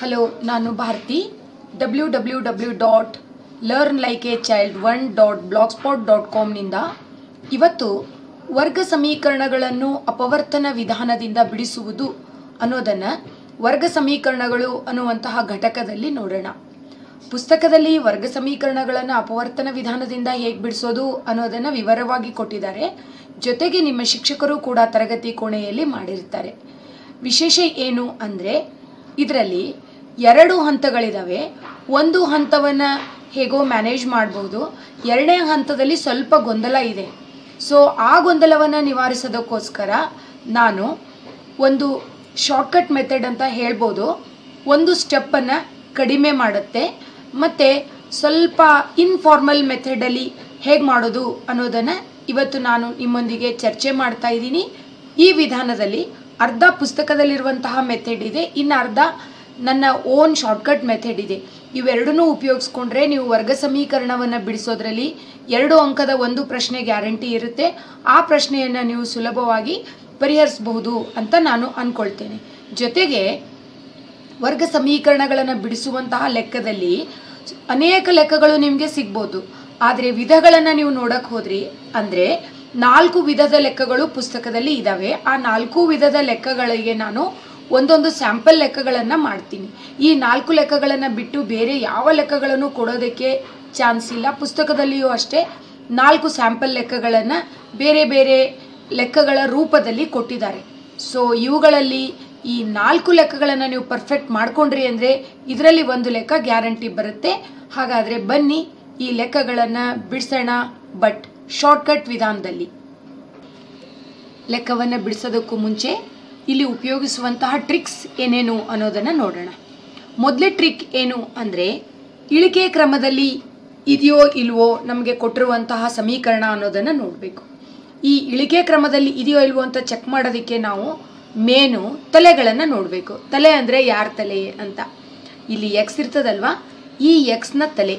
Hello, ನಾನು Bharati. W W W dot learn like a child one dot block spot dot ಕಾಮ್ನಿಂದ ಇವತ್ತು ವರ್ಗ ಸಮೀಕರಣಗಳನ್ನು ಅಪವರ್ತನ ವಿಧಾನದಿಂದ ಬಿಡಿಸುವುದು ಅನ್ನೋದನ್ನು ವರ್ಗ ಸಮೀಕರಣಗಳು ಅನ್ನುವಂತಹ ಘಟಕದಲ್ಲಿ ನೋಡೋಣ. ಪುಸ್ತಕದಲ್ಲಿ ವರ್ಗ ಸಮೀಕರಣಗಳನ್ನು ಅಪವರ್ತನ ವಿಧಾನದಿಂದ ಹೇಗೆ ಬಿಡಿಸೋದು ಅನ್ನೋದನ್ನು ವಿವರವಾಗಿ ಕೊಟ್ಟಿದ್ದಾರೆ. ಜೊತೆಗೆ ನಿಮ್ಮ ಶಿಕ್ಷಕರು ಕೂಡ ತರಗತಿ ಕೋಣೆಯಲ್ಲಿ ಮಾಡಿರ್ತಾರೆ. ವಿಶೇಷ ಏನು ಅಂದರೆ, ಇದರಲ್ಲಿ ಎರಡು ಹಂತಗಳಿದ್ದಾವೆ ಒಂದು ಹಂತವನ್ನು ಹೇಗೋ ಮ್ಯಾನೇಜ್ ಮಾಡ್ಬೋದು. ಎರಡನೇ ಹಂತದಲ್ಲಿ ಸ್ವಲ್ಪ ಗೊಂದಲ ಇದೆ. ಸೊ ಆ ಗೊಂದಲವನ್ನು ನಿವಾರಿಸೋದಕ್ಕೋಸ್ಕರ ನಾನು ಒಂದು ಶಾರ್ಟ್ಕಟ್ ಮೆಥಡ್ ಅಂತ ಹೇಳ್ಬೋದು. ಒಂದು ಸ್ಟೆಪ್ಪನ್ನು ಕಡಿಮೆ ಮಾಡುತ್ತೆ. ಮತ್ತು ಸ್ವಲ್ಪ ಇನ್ಫಾರ್ಮಲ್ ಮೆಥಡಲ್ಲಿ ಹೇಗೆ ಮಾಡೋದು ಅನ್ನೋದನ್ನು ಇವತ್ತು ನಾನು ನಿಮ್ಮೊಂದಿಗೆ ಚರ್ಚೆ ಮಾಡ್ತಾ ಇದ್ದೀನಿ. ಈ ವಿಧಾನದಲ್ಲಿ ಅರ್ಧ ಪುಸ್ತಕದಲ್ಲಿರುವಂತಹ ಮೆಥಡ್ ಇದೆ. ಇನ್ನು ಅರ್ಧ ನನ್ನ ಓನ್ ಶಾರ್ಟ್ಕಟ್ ಮೆಥಡ್ ಇದೆ. ಇವೆರಡನ್ನೂ ಉಪಯೋಗಿಸ್ಕೊಂಡ್ರೆ ನೀವು ವರ್ಗ ಸಮೀಕರಣವನ್ನು ಬಿಡಿಸೋದ್ರಲ್ಲಿ ಎರಡು ಅಂಕದ ಒಂದು ಪ್ರಶ್ನೆ ಗ್ಯಾರಂಟಿ ಇರುತ್ತೆ. ಆ ಪ್ರಶ್ನೆಯನ್ನು ನೀವು ಸುಲಭವಾಗಿ ಪರಿಹರಿಸಬಹುದು ಅಂತ ನಾನು ಅಂದ್ಕೊಳ್ತೇನೆ ಜೊತೆಗೆ ವರ್ಗ ಸಮೀಕರಣಗಳನ್ನು ಬಿಡಿಸುವಂತಹ ಲೆಕ್ಕದಲ್ಲಿ ಅನೇಕ ಲೆಕ್ಕಗಳು ನಿಮಗೆ ಸಿಗ್ಬೋದು. ಆದರೆ ವಿಧಗಳನ್ನು ನೀವು ನೋಡಕ್ಕೆ ಹೋದ್ರಿ ಅಂದರೆ ನಾಲ್ಕು ವಿಧದ ಲೆಕ್ಕಗಳು ಪುಸ್ತಕದಲ್ಲಿ ಇದ್ದಾವೆ ಆ ನಾಲ್ಕು ವಿಧದ ಲೆಕ್ಕಗಳಿಗೆ ನಾನು ಒಂದೊಂದು ಸ್ಯಾಂಪಲ್ ಲೆಕ್ಕಗಳನ್ನು ಮಾಡ್ತೀನಿ. ಈ ನಾಲ್ಕು ಲೆಕ್ಕಗಳನ್ನು ಬಿಟ್ಟು ಬೇರೆ ಯಾವ ಲೆಕ್ಕಗಳನ್ನು ಕೊಡೋದಕ್ಕೆ ಚಾನ್ಸ್ ಇಲ್ಲ. ಪುಸ್ತಕದಲ್ಲಿಯೂ ಅಷ್ಟೇ ನಾಲ್ಕು ಸ್ಯಾಂಪಲ್ ಲೆಕ್ಕಗಳನ್ನು ಬೇರೆ ಬೇರೆ ಲೆಕ್ಕಗಳ ರೂಪದಲ್ಲಿ ಕೊಟ್ಟಿದ್ದಾರೆ. ಸೊ ಇವುಗಳಲ್ಲಿ ಈ ನಾಲ್ಕು ಲೆಕ್ಕಗಳನ್ನು ನೀವು ಪರ್ಫೆಕ್ಟ್ ಮಾಡಿಕೊಂಡ್ರಿ ಅಂದರೆ ಇದರಲ್ಲಿ ಒಂದು ಲೆಕ್ಕ ಗ್ಯಾರಂಟಿ ಬರುತ್ತೆ. ಹಾಗಾದರೆ ಬನ್ನಿ ಈ ಲೆಕ್ಕಗಳನ್ನು ಬಿಡಿಸೋಣ ಬಟ್ ಶಾರ್ಟ್ಕಟ್ ವಿಧಾನದಲ್ಲಿ. ಲೆಕ್ಕವನ್ನು ಬಿಡಿಸೋದಕ್ಕೂ ಮುಂಚೆ ಇಲ್ಲಿ ಉಪಯೋಗಿಸುವಂತಹ ಟ್ರಿಕ್ಸ್ ಏನೇನು ಅನ್ನೋದನ್ನು ನೋಡೋಣ. ಮೊದಲೇ ಟ್ರಿಕ್ ಏನು ಅಂದರೆ, ಇಳಿಕೆ ಕ್ರಮದಲ್ಲಿ ಇದೆಯೋ ಇಲ್ವೋ ನಮಗೆ ಕೊಟ್ಟಿರುವಂತಹ ಸಮೀಕರಣ ಅನ್ನೋದನ್ನು ನೋಡಬೇಕು. ಈ ಇಳಿಕೆ ಕ್ರಮದಲ್ಲಿ ಇದೆಯೋ ಇಲ್ವೋ ಅಂತ ಚೆಕ್ ಮಾಡೋದಕ್ಕೆ ನಾವು ಮೇನು ತಲೆಗಳನ್ನು ನೋಡಬೇಕು. ತಲೆ ಅಂದರೆ ಯಾರ ತಲೆ ಅಂತ. ಇಲ್ಲಿ ಎಕ್ಸ್ ಇರ್ತದಲ್ವಾ? ಈ ಎಕ್ಸ್ನ ತಲೆ.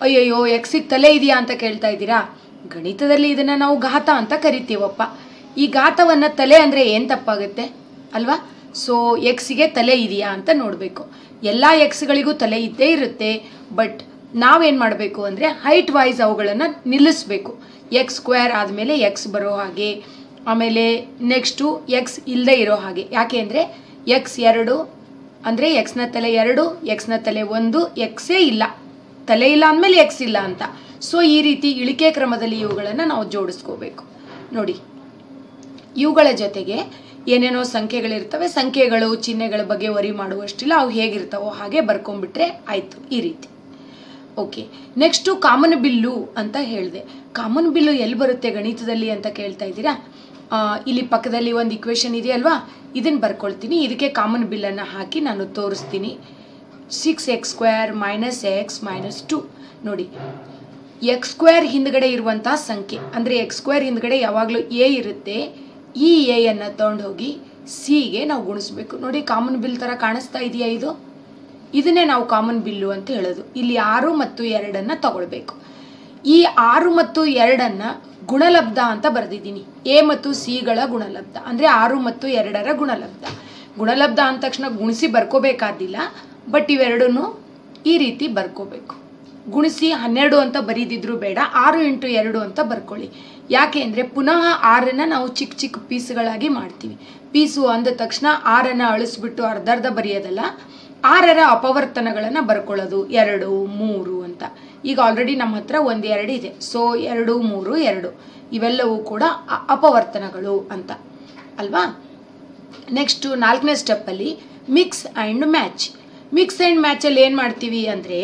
ಅಯ್ಯಯ್ಯೋ ಎಕ್ಸಿಗೆ ತಲೆ ಇದೆಯಾ ಅಂತ ಕೇಳ್ತಾ ಇದ್ದೀರಾ? ಗಣಿತದಲ್ಲಿ ಇದನ್ನು ನಾವು ಘಾತ ಅಂತ ಕರಿತೀವಪ್ಪ. ಈ ಘಾತವನ್ನು ತಲೆ ಅಂದರೆ ಏನು ತಪ್ಪಾಗುತ್ತೆ? ಅಲ್ವಾ? ಸೊ ಎಕ್ಸ್ಗೆ ತಲೆ ಇದೆಯಾ ಅಂತ ನೋಡಬೇಕು. ಎಲ್ಲ ಎಕ್ಸ್ಗಳಿಗೂ ತಲೆ ಇದ್ದೇ ಇರುತ್ತೆ ಬಟ್ ನಾವೇನು ಮಾಡಬೇಕು ಅಂದರೆ ಹೈಟ್ ವೈಸ್ ಅವುಗಳನ್ನು ನಿಲ್ಲಿಸಬೇಕು. ಎಕ್ಸ್ ಸ್ಕ್ವೇರ್ ಆದಮೇಲೆ ಎಕ್ಸ್ ಬರೋ ಹಾಗೆ, ಆಮೇಲೆ ನೆಕ್ಸ್ಟು ಎಕ್ಸ್ ಇಲ್ಲದೆ ಇರೋ ಹಾಗೆ. ಯಾಕೆ ಅಂದರೆ ಎಕ್ಸ್ ಎರಡು, ಅಂದರೆ ಎಕ್ಸ್ನ ತಲೆ ಎರಡು ಎಕ್ಸ್ನ ತಲೆ ಒಂದು ಎಕ್ಸೇ ಇಲ್ಲ. ತಲೆ ಇಲ್ಲ ಅಂದಮೇಲೆ ಎಕ್ಸ್ ಇಲ್ಲ ಅಂತ. ಸೊ ಈ ರೀತಿ ಇಳಿಕೆ ಕ್ರಮದಲ್ಲಿ ಇವುಗಳನ್ನು ನಾವು ಜೋಡಿಸ್ಕೋಬೇಕು. ನೋಡಿ. ಇವುಗಳ ಜೊತೆಗೆ ಏನೇನೋ ಸಂಖ್ಯೆಗಳಿರ್ತವೆ, ಸಂಖ್ಯೆಗಳು, ಚಿಹ್ನೆಗಳ ಬಗ್ಗೆ ವರಿ ಮಾಡುವಷ್ಟಿಲ್ಲ, ಅವು ಹೇಗಿರ್ತಾವೋ ಹಾಗೆ ಬರ್ಕೊಂಡ್ಬಿಟ್ರೆ ಆಯಿತು, ಈ ರೀತಿ. ಓಕೆ ನೆಕ್ಸ್ಟು ಕಾಮನ್ ಬಿಲ್ಲು ಅಂತ ಹೇಳಿದೆ. ಕಾಮನ್ ಬಿಲ್ಲು ಎಲ್ಲಿ ಬರುತ್ತೆ ಗಣಿತದಲ್ಲಿ ಅಂತ ಕೇಳ್ತಾ ಇದ್ದೀರಾ? ಇಲ್ಲಿ ಪಕ್ಕದಲ್ಲಿ ಒಂದು ಇಕ್ವೇಷನ್ ಇದೆಯಲ್ವಾ ಇದನ್ನು ಬರ್ಕೊಳ್ತೀನಿ. ಇದಕ್ಕೆ ಕಾಮನ್ ಬಿಲ್ಲನ್ನು ಹಾಕಿ ನಾನು ತೋರಿಸ್ತೀನಿ. Six X square minus X minus two ನೋಡಿ ಎಕ್ಸ್ ಸ್ಕ್ವೇರ್ ಹಿಂದ್ಗಡೆ ಇರುವಂತಹ ಸಂಖ್ಯೆ, ಅಂದರೆ ಎಕ್ಸ್ ಸ್ಕ್ವೇರ್ ಹಿಂದ್ಗಡೆ ಯಾವಾಗಲೂ ಎ ಇರುತ್ತೆ ಈ ಎಯನ್ನು ತೊಗೊಂಡು ಹೋಗಿ ಸಿಗೆ ನಾವು ಗುಣಿಸ್ಬೇಕು. ನೋಡಿ ಕಾಮನ್ ಬಿಲ್ ಥರ ಕಾಣಿಸ್ತಾ ಇದೆಯಾ ಇದು? ಇದನ್ನೇ ನಾವು ಕಾಮನ್ ಬಿಲ್ಲು ಅಂತ ಹೇಳೋದು. ಇಲ್ಲಿ ಆರು ಮತ್ತು ಎರಡನ್ನು ತಗೊಳ್ಬೇಕು. ಈ ಆರು ಮತ್ತು ಎರಡನ್ನು ಗುಣಲಬ್ಧ ಅಂತ ಬರೆದಿದ್ದೀನಿ. ಎ ಮತ್ತು ಸಿಗಳ ಗುಣಲಬ್ಧ. ಅಂದರೆ ಆರು ಮತ್ತು ಎರಡರ ಗುಣಲಬ್ಧ. ಗುಣಲಬ್ಧ ಅಂದ ತಕ್ಷಣ ಗುಣಿಸಿ ಬರ್ಕೋಬೇಕಾದಿಲ್ಲ. ಬಟ್ ಇವೆರಡನ್ನು ಈ ರೀತಿ ಬರ್ಕೋಬೇಕು. ಗುಣಿಸಿ ಹನ್ನೆರಡು ಅಂತ ಬರೀದಿದ್ರು ಬೇಡ. ಆರು ಇಂಟು ಎರಡು ಅಂತ ಬರ್ಕೊಳ್ಳಿ. ಯಾಕೆ ಅಂದರೆ ಪುನಃ ಆರನ್ನು ನಾವು ಚಿಕ್ಕ ಚಿಕ್ಕ ಪೀಸ್ಗಳಾಗಿ ಮಾಡ್ತೀವಿ. ಪೀಸು ಅಂದ ತಕ್ಷಣ ಆರನ್ನು ಅಳಿಸ್ಬಿಟ್ಟು ಅರ್ಧರ್ಧ ಬರೆಯೋದಲ್ಲ, ಆರರ ಅಪವರ್ತನಗಳನ್ನು ಬರ್ಕೊಳ್ಳೋದು, ಎರಡು, ಮೂರು ಅಂತ. ಈಗ ಆಲ್ರೆಡಿ ನಮ್ಮ ಹತ್ರ ಒಂದು ಎರಡು ಇದೆ. ಸೊ ಎರಡು, ಮೂರು, ಎರಡು. ಇವೆಲ್ಲವೂ ಕೂಡ ಅಪವರ್ತನಗಳು ಅಂತ. ಅಲ್ವಾ? ನೆಕ್ಸ್ಟು ನಾಲ್ಕನೇ ಸ್ಟೆಪ್ಪಲ್ಲಿ mix and match mix and ಮ್ಯಾಚಲ್ಲಿ ಏನು ಮಾಡ್ತೀವಿ ಅಂದರೆ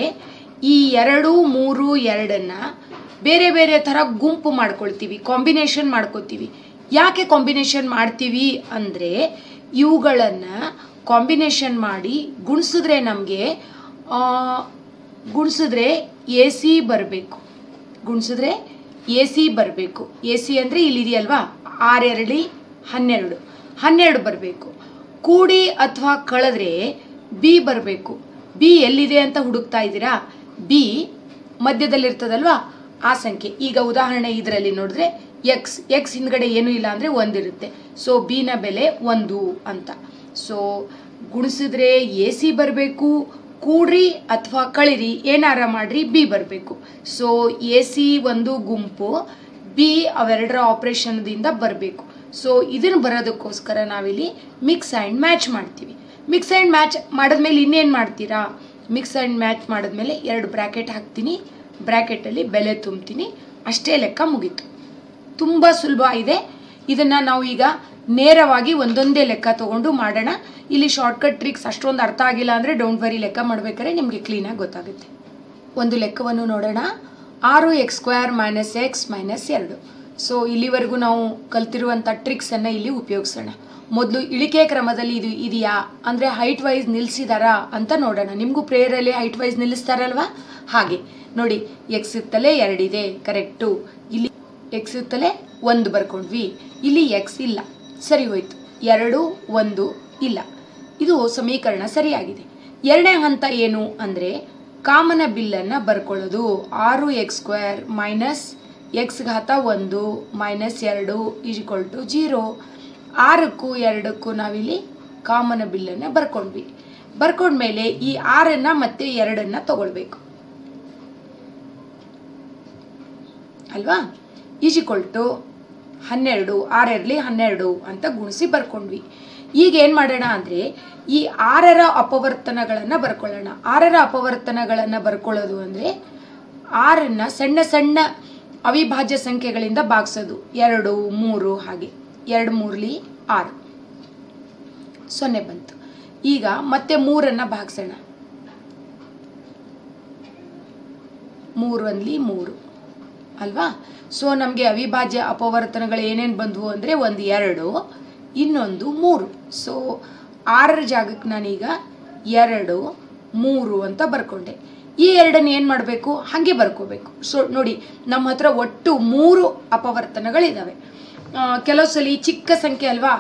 ಈ ಎರಡು, ಮೂರು, ಎರಡನ್ನು ಬೇರೆ ಬೇರೆ ಥರ ಗುಂಪು ಮಾಡ್ಕೊಳ್ತೀವಿ ಕಾಂಬಿನೇಷನ್ ಮಾಡ್ಕೋತೀವಿ ಯಾಕೆ ಕಾಂಬಿನೇಷನ್ ಮಾಡ್ತೀವಿ ಅಂದರೆ ಇವುಗಳನ್ನು ಕಾಂಬಿನೇಷನ್ ಮಾಡಿ ಗುಣಿಸಿದ್ರೆ ನಮಗೆ ಗುಣಿಸಿದ್ರೆ ಎ ಸಿ ಬರಬೇಕು. ಗುಣಿಸಿದ್ರೆ ಎ ಸಿ ಬರಬೇಕು. ಎ ಸಿ ಅಂದರೆ ಇಲ್ಲಿದೆಯಲ್ವಾ? ಆರೆರಡಿ ಹನ್ನೆರಡು. ಹನ್ನೆರಡು ಬರಬೇಕು. ಕೂಡಿ ಅಥವಾ ಕಳೆದ್ರೆ ಬಿ ಬರಬೇಕು. ಬಿ ಎಲ್ಲಿದೆ ಅಂತ ಹುಡುಕ್ತಾ ಇದ್ದೀರಾ? ಬಿ ಮಧ್ಯದಲ್ಲಿರ್ತದಲ್ವಾ? ಆ ಸಂಖ್ಯೆ. ಈಗ ಉದಾಹರಣೆ ಇದರಲ್ಲಿ ನೋಡಿದ್ರೆ ಎಕ್ಸ್ ಎಕ್ಸ್ ಹಿಂದ್ಗಡೆ ಏನೂ ಇಲ್ಲ ಅಂದರೆ ಒಂದಿರುತ್ತೆ. ಸೊ ಬಿನ ಬೆಲೆ ಒಂದು ಅಂತ. ಸೊ ಗುಣಿಸಿದ್ರೆ ಎ ಸಿ ಬರಬೇಕು, ಕೂಡ್ರಿ ಅಥವಾ ಕಳಿರಿ, ಏನಾರ ಮಾಡ್ರಿ ಬಿ ಬರಬೇಕು. ಸೊ ಎ ಸಿ ಒಂದು ಗುಂಪು ಬಿ ಅವೆರಡರ ಆಪ್ರೇಷನ್ದಿಂದ ಬರಬೇಕು. ಸೊ ಇದನ್ನು ಬರೋದಕ್ಕೋಸ್ಕರ ನಾವಿಲ್ಲಿ ಮಿಕ್ಸ್ ಆ್ಯಂಡ್ ಮ್ಯಾಚ್ ಮಾಡ್ತೀವಿ. ಮಿಕ್ಸ್ ಆ್ಯಂಡ್ ಮ್ಯಾಚ್ ಮಾಡಿದ್ಮೇಲೆ ಇನ್ನೇನು ಮಾಡ್ತೀರಾ? ಮಿಕ್ಸ್ ಆ್ಯಂಡ್ ಮ್ಯಾಚ್ ಮಾಡಿದ್ಮೇಲೆ ಎರಡು ಬ್ರ್ಯಾಕೆಟ್ ಹಾಕ್ತೀನಿ. ಬ್ರ್ಯಾಕೆಟಲ್ಲಿ ಬೆಲೆ ತುಂಬ್ತೀನಿ. ಅಷ್ಟೇ ಲೆಕ್ಕ ಮುಗೀತು. ತುಂಬ ಸುಲಭ ಇದೆ. ಇದನ್ನು ನಾವು ಈಗ ನೇರವಾಗಿ ಒಂದೊಂದೇ ಲೆಕ್ಕ ತಗೊಂಡು ಮಾಡೋಣ. ಇಲ್ಲಿ ಶಾರ್ಟ್ಕಟ್ ಟ್ರಿಕ್ಸ್ ಅಷ್ಟೊಂದು ಅರ್ಥ ಆಗಿಲ್ಲ ಅಂದರೆ ಡೋಂಟ್ ವರಿ ಲೆಕ್ಕ ಮಾಡಬೇಕಾದ್ರೆ ನಿಮಗೆ ಕ್ಲೀನಾಗಿ ಗೊತ್ತಾಗುತ್ತೆ. ಒಂದು ಲೆಕ್ಕವನ್ನು ನೋಡೋಣ. ಆರು X square minus X minus ಎರಡು. ಸೊ ಇಲ್ಲಿವರೆಗೂ ನಾವು ಕಲ್ತಿರುವಂಥ ಟ್ರಿಕ್ಸನ್ನು ಇಲ್ಲಿ ಉಪಯೋಗಿಸೋಣ. ಮೊದಲು ಇಳಿಕೆ ಕ್ರಮದಲ್ಲಿ ಇದು ಇದೆಯಾ? ಅಂದರೆ ಹೈಟ್ ವೈಸ್ ನಿಲ್ಲಿಸಿದಾರಾ ಅಂತ ನೋಡೋಣ. ನಿಮಗೂ ಪ್ರೇಯರಲ್ಲಿ ಹೈಟ್ ವೈಸ್ ನಿಲ್ಲಿಸ್ತಾರಲ್ವಾ? ಹಾಗೆ. ನೋಡಿ ಎಕ್ಸ್ ಇತ್ತಲೇ ಎರಡಿದೆ ಕರೆಕ್ಟು ಇಲ್ಲಿ ಎಕ್ಸ್ ಇತ್ತಲೇ ಒಂದು ಬರ್ಕೊಂಡ್ವಿ. ಇಲ್ಲಿ ಎಕ್ಸ್ ಇಲ್ಲ, ಸರಿ ಹೋಯ್ತು. ಎರಡು, ಒಂದು ಇಲ್ಲ. ಇದು ಸಮೀಕರಣ ಸರಿಯಾಗಿದೆ. ಎರಡನೇ ಹಂತ ಏನು ಅಂದರೆ, ಕಾಮನ ಬಿಲ್ಲನ್ನು ಬರ್ಕೊಳ್ಳೋದು. ಆರು ಎಕ್ಸ್ ಸ್ಕ್ವೇರ್ ಮೈನಸ್ ಎಕ್ಸ್ ಘಾತ ಒಂದು ಮೈನಸ್ ಎರಡು ಈಜ್ಕೊಲ್ ಟು ಜೀರೋ. ಆರಕ್ಕೂ ಎರಡಕ್ಕೂ ನಾವಿಲ್ಲಿ ಕಾಮನ ಬಿಲ್ಲನ್ನು ಬರ್ಕೊಂಡ್ವಿ. ಬರ್ಕೊಂಡ್ಮೇಲೆ ಈ ಆರನ್ನು ಮತ್ತೆ ಎರಡನ್ನು ತಗೊಳ್ಬೇಕು. ಅಲ್ವಾ? ಈಜಿಕೊಲ್ ಟು ಹನ್ನೆರಡು ಆರಿರಲಿ ಹನ್ನೆರಡು ಅಂತ ಗುಣಿಸಿ ಬರ್ಕೊಂಡ್ವಿ. ಈಗ ಏನು ಮಾಡೋಣ ಅಂದರೆ, ಈ ಆರರ ಅಪವರ್ತನಗಳನ್ನು ಬರ್ಕೊಳ್ಳೋಣ. ಆರರ ಅಪವರ್ತನಗಳನ್ನು ಬರ್ಕೊಳ್ಳೋದು ಅಂದರೆ, ಆರನ್ನು ಸಣ್ಣ ಸಣ್ಣ ಅವಿಭಾಜ್ಯ ಸಂಖ್ಯೆಗಳಿಂದ ಭಾಗಿಸೋದು. ಎರಡು, ಮೂರು ಹಾಗೆ. ಎರಡು ಮೂರಲಿ ಆರು. ಸೊನ್ನೆ ಬಂತು. ಈಗ ಮತ್ತೆ ಮೂರನ್ನು ಭಾಗಿಸೋಣ. ಮೂರು ಒಂದ್ಲಿ ಮೂರು. ಅಲ್ವಾ? ಸೊ ನಮಗೆ ಅವಿಭಾಜ್ಯ ಅಪವರ್ತನಗಳು ಏನೇನು ಬಂದವು ಅಂದರೆ ಒಂದು ಎರಡು, ಇನ್ನೊಂದು ಮೂರು. ಸೊ ಆರರ ಜಾಗಕ್ಕೆ ನಾನೀಗ ಎರಡು, ಮೂರು ಅಂತ ಬರ್ಕೊಂಡೆ. ಈ ಎರಡನ್ನು ಏನು ಮಾಡಬೇಕು? ಹಾಗೆ ಬರ್ಕೋಬೇಕು. ಸೊ ನೋಡಿ, ನಮ್ಮ ಹತ್ರ ಒಟ್ಟು ಮೂರು ಅಪವರ್ತನಗಳಿದ್ದಾವೆ ಕೆಲವು ಸಲ ಚಿಕ್ಕ ಸಂಖ್ಯೆ ಅಲ್ವಾ?